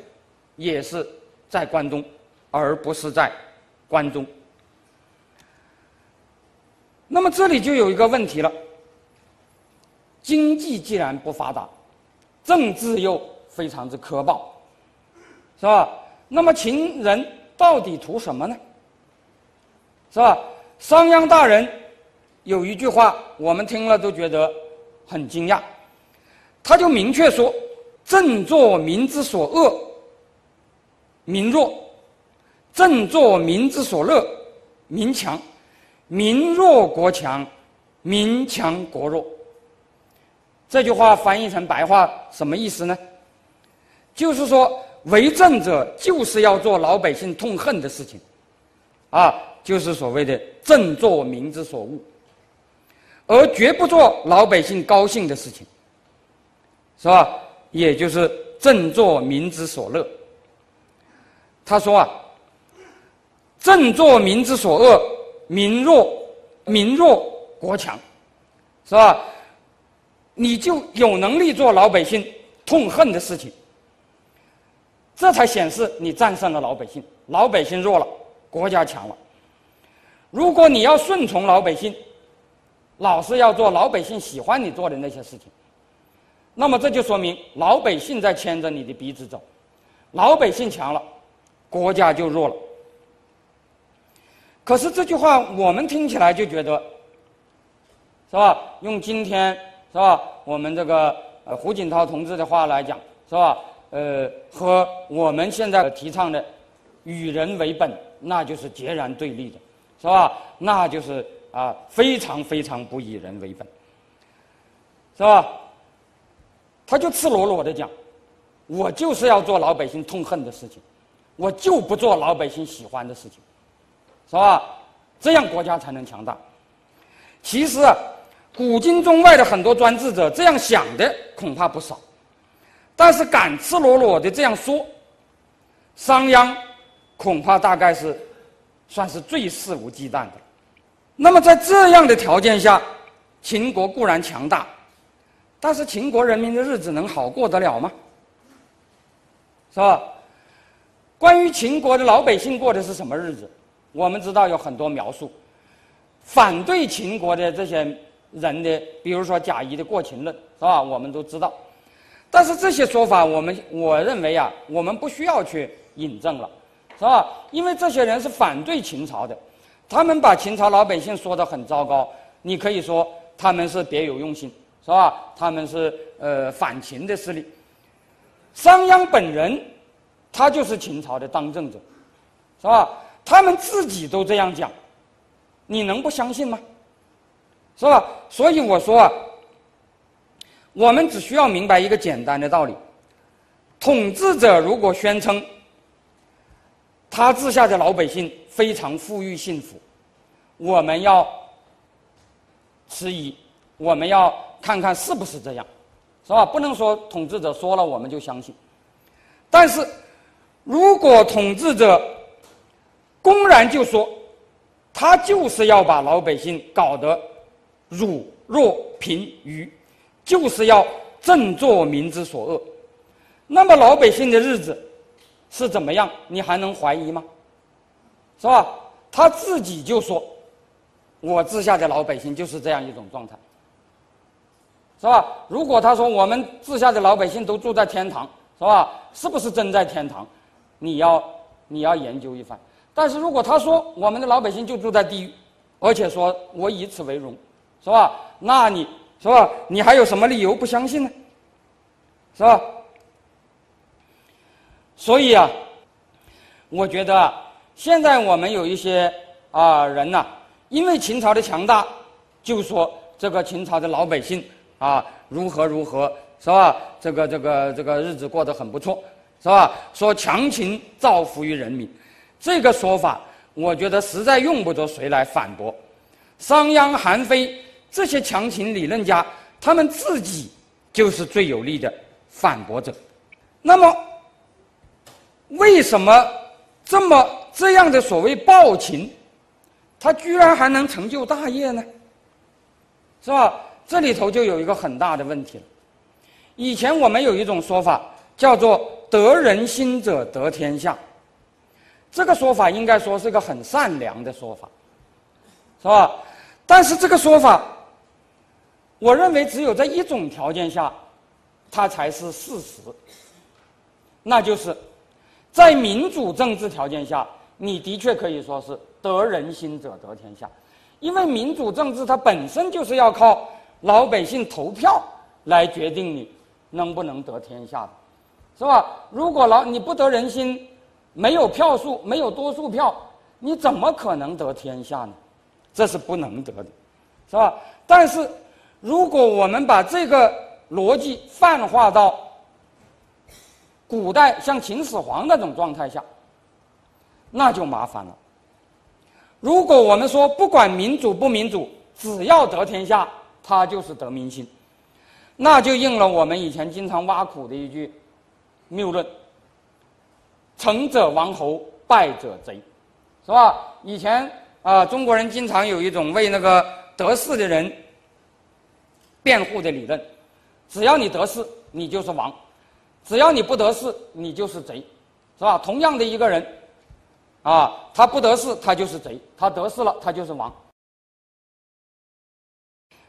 也是在关东，而不是在关中。那么这里就有一个问题了：经济既然不发达，政治又非常之苛暴，是吧？那么秦人到底图什么呢？是吧？商鞅大人。有一句话，我们听了都觉得很惊讶，他就明确说：“政作民之所恶，民弱；政作民之所乐，民强；民弱国强，民强国弱。”这句话翻译成白话什么意思呢？就是说，为政者就是要做老百姓痛恨的事情，啊，就是所谓的“政作民之所恶”。而绝不做老百姓高兴的事情，是吧？也就是政作民之所乐。他说啊，政作民之所恶，民弱，民弱国强，是吧？你就有能力做老百姓痛恨的事情，这才显示你战胜了老百姓。老百姓弱了，国家强了。如果你要顺从老百姓，老是要做老百姓喜欢你做的那些事情，那么这就说明老百姓在牵着你的鼻子走，老百姓强了，国家就弱了。可是这句话我们听起来就觉得，是吧？用今天是吧？我们这个呃胡锦涛同志的话来讲，是吧？呃，和我们现在提倡的与人为本，那就是截然对立的，是吧？那就是。啊，非常非常不以人为本，是吧？他就赤裸裸的讲，我就是要做老百姓痛恨的事情，我就不做老百姓喜欢的事情，是吧？这样国家才能强大。其实啊，古今中外的很多专制者这样想的恐怕不少，但是敢赤裸裸的这样说，商鞅恐怕大概是算是最肆无忌惮的。那么在这样的条件下，秦国固然强大，但是秦国人民的日子能好过得了吗？是吧？关于秦国的老百姓过的是什么日子，我们知道有很多描述。反对秦国的这些人的，比如说贾谊的《过秦论》，是吧？我们都知道。但是这些说法，我们我认为啊，我们不需要去引证了，是吧？因为这些人是反对秦朝的。他们把秦朝老百姓说的很糟糕，你可以说他们是别有用心，是吧？他们是呃反秦的势力。商鞅本人，他就是秦朝的当政者，是吧？他们自己都这样讲，你能不相信吗？是吧？所以我说啊，我们只需要明白一个简单的道理：统治者如果宣称他治下的老百姓，非常富裕幸福，我们要迟疑，我们要看看是不是这样，是吧？不能说统治者说了我们就相信。但是，如果统治者公然就说他就是要把老百姓搞得辱弱贫愚，就是要振作民之所恶。那么老百姓的日子是怎么样？你还能怀疑吗？是吧？他自己就说：“我治下的老百姓就是这样一种状态。”是吧？如果他说我们治下的老百姓都住在天堂，是吧？是不是真在天堂？你要你要研究一番。但是如果他说我们的老百姓就住在地狱，而且说我以此为荣，是吧？那你是吧？你还有什么理由不相信呢？是吧？所以啊，我觉得现在我们有一些啊人呐，因为秦朝的强大，就说这个秦朝的老百姓啊如何如何，是吧？这个这个这个日子过得很不错，是吧？说强秦造福于人民。这个说法，我觉得实在用不着谁来反驳。商鞅、韩非这些强秦理论家，他们自己就是最有力的反驳者。那么，为什么这么这样的所谓暴秦，他居然还能成就大业呢？是吧？这里头就有一个很大的问题了。以前我们有一种说法，叫做“得人心者得天下”。这个说法应该说是个很善良的说法，是吧？但是这个说法，我认为只有在一种条件下，它才是事实。那就是在民主政治条件下，你的确可以说是得人心者得天下，因为民主政治它本身就是要靠老百姓投票来决定你能不能得天下的，是吧？如果老你不得人心。没有票数，没有多数票，你怎么可能得天下呢？这是不能得的，是吧？但是，如果我们把这个逻辑泛化到古代，像秦始皇那种状态下，那就麻烦了。如果我们说不管民主不民主，只要得天下，他就是得民心，那就应了我们以前经常挖苦的一句谬论。成者王侯，败者贼，是吧？以前啊，中国人经常有一种为那个得势的人辩护的理论：只要你得势，你就是王；只要你不得势，你就是贼，是吧？同样的一个人，啊，他不得势，他就是贼；他得势了，他就是王。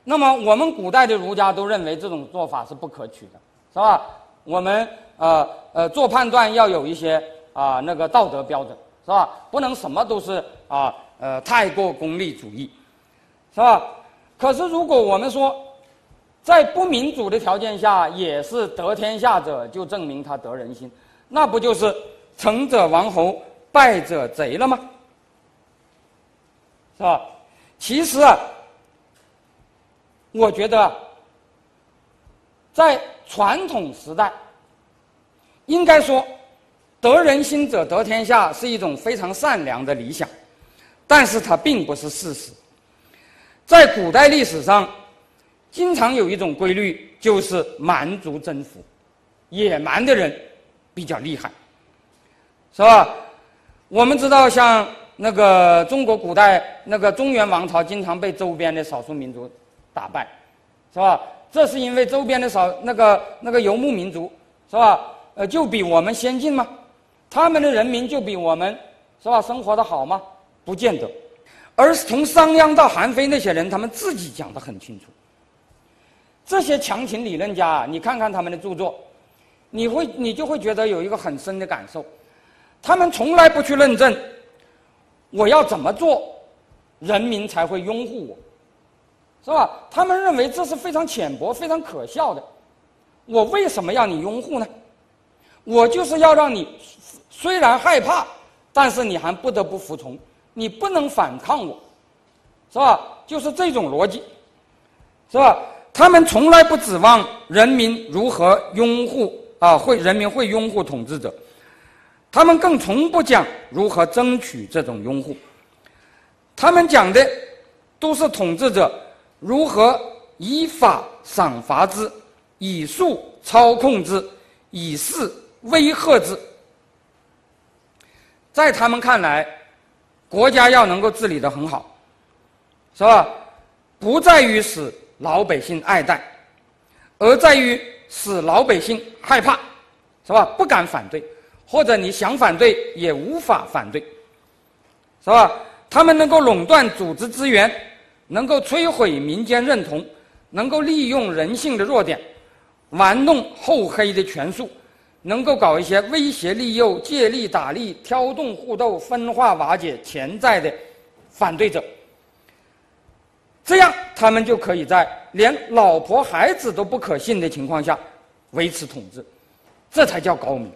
那么，我们古代的儒家都认为这种做法是不可取的，是吧？我们呃呃做判断要有一些。啊，那个道德标准是吧？不能什么都是啊，呃，太过功利主义，是吧？可是如果我们说，在不民主的条件下，也是得天下者，就证明他得人心，那不就是成者王侯，败者贼了吗？是吧？其实啊，我觉得，在传统时代，应该说。得人心者得天下是一种非常善良的理想，但是它并不是事实。在古代历史上，经常有一种规律，就是蛮族征服，野蛮的人比较厉害，是吧？我们知道，像那个中国古代那个中原王朝，经常被周边的少数民族打败，是吧？这是因为周边的少那个那个游牧民族，是吧？呃，就比我们先进吗？他们的人民就比我们是吧生活的好吗？不见得。而从商鞅到韩非那些人，他们自己讲得很清楚。这些强秦理论家啊，你看看他们的著作，你会你就会觉得有一个很深的感受。他们从来不去论证我要怎么做，人民才会拥护我，是吧？他们认为这是非常浅薄、非常可笑的。我为什么要你拥护呢？我就是要让你。虽然害怕，但是你还不得不服从，你不能反抗我，是吧？就是这种逻辑，是吧？他们从来不指望人民如何拥护啊，会人民会拥护统治者，他们更从不讲如何争取这种拥护，他们讲的都是统治者如何以法赏罚之，以术操控之，以势威吓之。在他们看来，国家要能够治理得很好，是吧？不在于使老百姓爱戴，而在于使老百姓害怕，是吧？不敢反对，或者你想反对也无法反对，是吧？他们能够垄断组织资源，能够摧毁民间认同，能够利用人性的弱点，玩弄厚黑的权术，能够搞一些威胁利诱、借力打力、挑动互斗、分化瓦解潜在的反对者。这样，他们就可以在连老婆孩子都不可信的情况下维持统治，这才叫高明，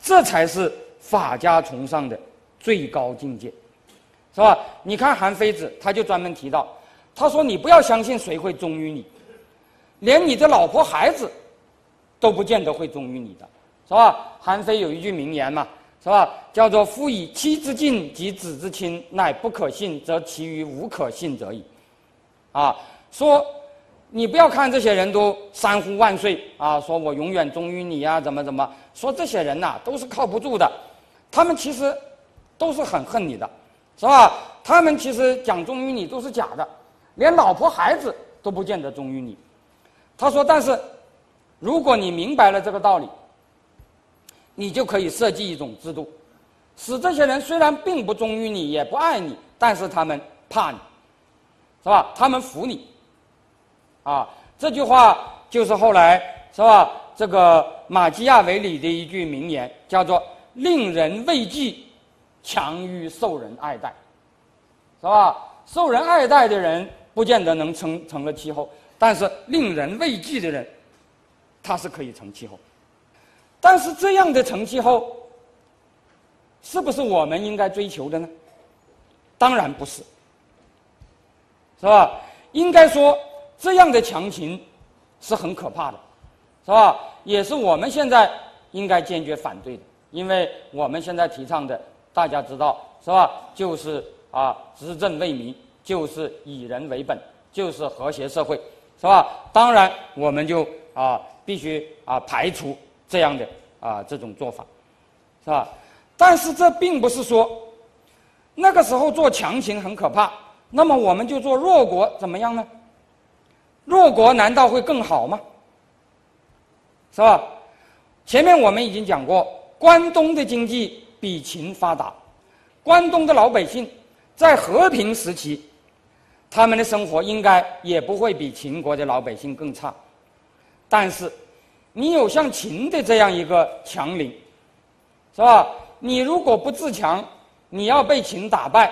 这才是法家崇尚的最高境界，是吧？你看韩非子，他就专门提到，他说：“你不要相信谁会忠于你，连你的老婆孩子都不见得会忠于你的，是吧？”韩非有一句名言嘛，是吧？叫做“夫以妻之敬及子之亲，乃不可信，则其余无可信者矣。”啊，说你不要看这些人都三呼万岁啊，说我永远忠于你呀，怎么怎么说这些人呐都是靠不住的，他们其实都是很恨你的，是吧？他们其实讲忠于你都是假的，连老婆孩子都不见得忠于你。他说，但是如果你明白了这个道理，你就可以设计一种制度，使这些人虽然并不忠于你，也不爱你，但是他们怕你。是吧？他们服你，啊，这句话就是后来是吧？这个马基亚维里的一句名言，叫做“令人畏惧，强于受人爱戴”，是吧？受人爱戴的人不见得能成成了气候，但是令人畏惧的人，他是可以成气候。但是这样的成气候，是不是我们应该追求的呢？当然不是。是吧？应该说，这样的强行是很可怕的，是吧？也是我们现在应该坚决反对的，因为我们现在提倡的，大家知道是吧？就是啊，执政为民，就是以人为本，就是和谐社会，是吧？当然，我们就啊，必须啊排除这样的啊这种做法，是吧？但是这并不是说那个时候做强行很可怕。那么我们就做弱国怎么样呢？弱国难道会更好吗？是吧？前面我们已经讲过，关东的经济比秦发达，关东的老百姓在和平时期，他们的生活应该也不会比秦国的老百姓更差。但是，你有像秦的这样一个强邻，是吧？你如果不自强，你要被秦打败。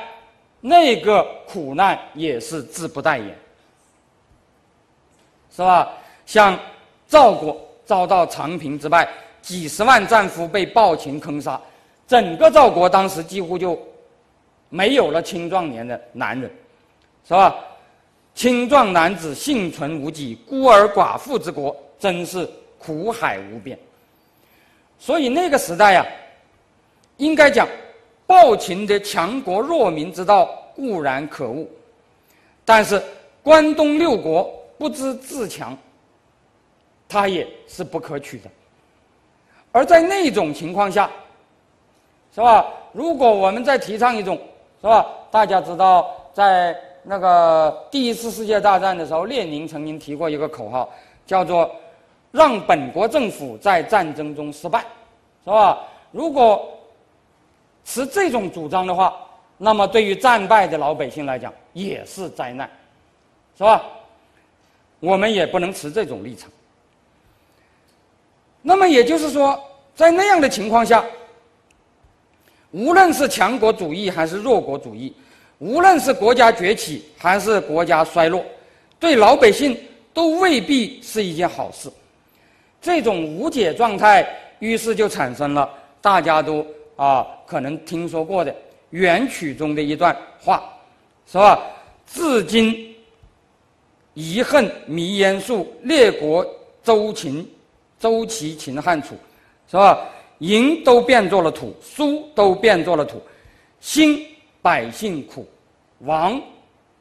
那个苦难也是自不待言，是吧？像赵国遭到长平之败，几十万战俘被暴秦坑杀，整个赵国当时几乎就没有了青壮年的男人，是吧？青壮男子幸存无几，孤儿寡妇之国，真是苦海无边。所以那个时代呀，应该讲。暴秦的强国弱民之道固然可恶，但是关东六国不知自强，它也是不可取的。而在那种情况下，是吧？如果我们再提倡一种，是吧？大家知道，在那个第一次世界大战的时候，列宁曾经提过一个口号，叫做“让本国政府在战争中失败”，是吧？如果持这种主张的话，那么对于战败的老百姓来讲也是灾难，是吧？我们也不能持这种立场。那么也就是说，在那样的情况下，无论是强国主义还是弱国主义，无论是国家崛起还是国家衰落，对老百姓都未必是一件好事。这种无解状态，于是就产生了大家都。啊，可能听说过的《元曲》中的一段话，是吧？至今遗恨弥烟树，列国周秦、周齐、秦汉楚，是吧？银都变作了土，书都变作了土，兴百姓苦，亡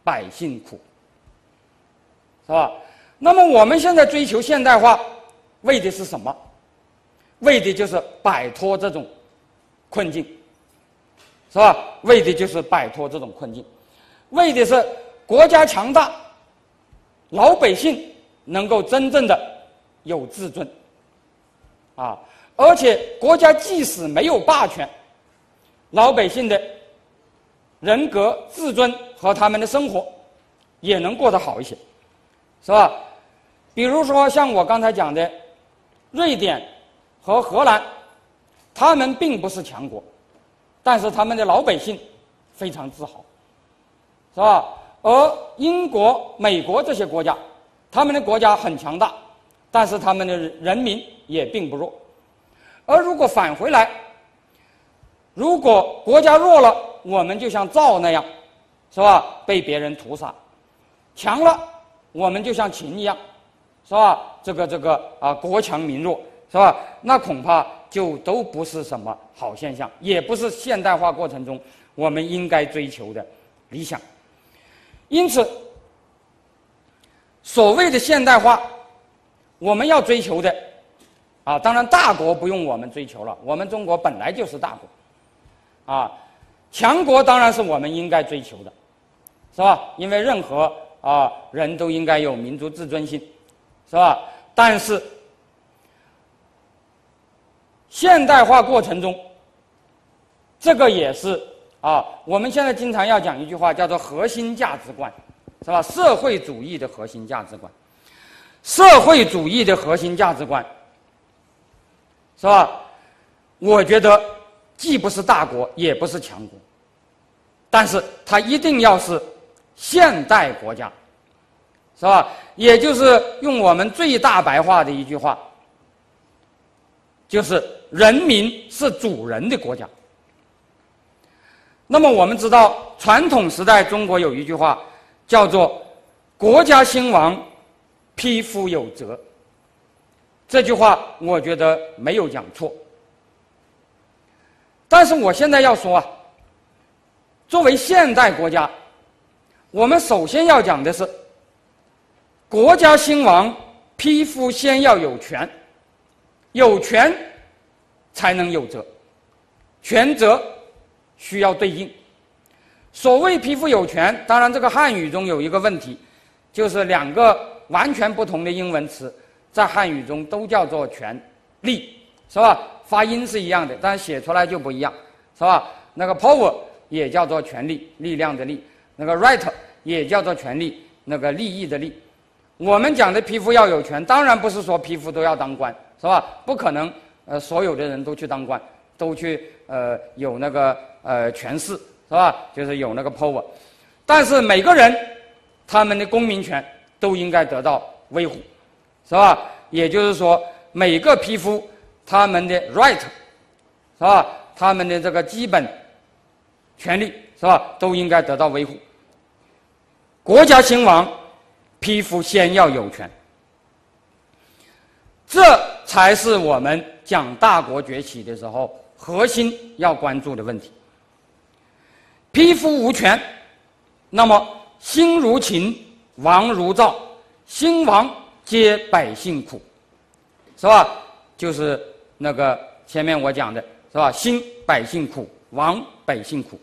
百姓苦，是吧？那么我们现在追求现代化，为的是什么？为的就是摆脱这种。困境，是吧？为的就是摆脱这种困境，为的是国家强大，老百姓能够真正的有自尊，啊，而且国家即使没有霸权，老百姓的人格、自尊和他们的生活也能过得好一些，是吧？比如说像我刚才讲的，瑞典和荷兰，他们并不是强国，但是他们的老百姓非常自豪，是吧？而英国、美国这些国家，他们的国家很强大，但是他们的人民也并不弱。而如果返回来，如果国家弱了，我们就像赵那样，是吧？被别人屠杀；强了，我们就像秦一样，是吧？这个这个啊，国强民弱，是吧？那恐怕就都不是什么好现象，也不是现代化过程中我们应该追求的理想。因此，所谓的现代化，我们要追求的，啊，当然大国不用我们追求了，我们中国本来就是大国，啊，强国当然是我们应该追求的，是吧？因为任何啊人都应该有民族自尊心，是吧？但是，现代化过程中，这个也是。啊，我们现在经常要讲一句话，叫做核心价值观，是吧？社会主义的核心价值观，社会主义的核心价值观，是吧？我觉得既不是大国，也不是强国，但是它一定要是现代国家，是吧？也就是用我们最大白话的一句话，就是人民是主人的国家。那么我们知道，传统时代中国有一句话，叫做“国家兴亡，匹夫有责”。这句话我觉得没有讲错。但是我现在要说啊，作为现代国家，我们首先要讲的是，国家兴亡，匹夫先要有权，有权才能有责，权责。需要对应。所谓“匹夫有权”，当然这个汉语中有一个问题，就是两个完全不同的英文词在汉语中都叫做“权利”，是吧？发音是一样的，但写出来就不一样，是吧？那个 “power” 也叫做“权力”，力量的“力”；那个 “right” 也叫做“权力”，那个利益的“利”。我们讲的匹夫要有权，当然不是说匹夫都要当官，是吧？不可能，呃，所有的人都去当官，都去呃有那个。呃，权势是吧？就是有那个 power，但是每个人他们的公民权都应该得到维护，是吧？也就是说，每个匹夫他们的 right，是吧？他们的这个基本权利是吧？都应该得到维护。国家兴亡，匹夫先要有权，这才是我们讲大国崛起的时候核心要关注的问题。匹夫无权，那么兴如秦，亡如赵，兴亡皆百姓苦，是吧？就是那个前面我讲的，是吧？兴百姓苦，亡百姓苦。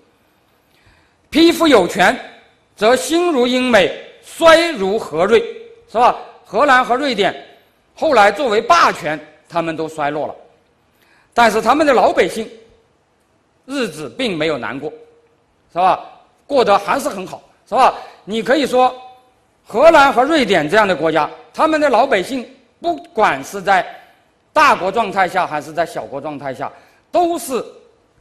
匹夫有权，则兴如英美，衰如何瑞，是吧？荷兰和瑞典后来作为霸权，他们都衰落了，但是他们的老百姓日子并没有难过。是吧？过得还是很好，是吧？你可以说，荷兰和瑞典这样的国家，他们的老百姓不管是在大国状态下还是在小国状态下，都是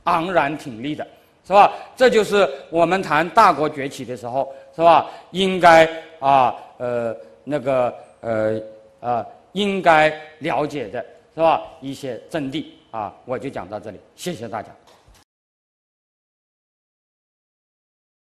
昂然挺立的，是吧？这就是我们谈大国崛起的时候，是吧？应该啊，呃，那个呃呃，应该了解的，是吧？一些阵地啊，我就讲到这里，谢谢大家。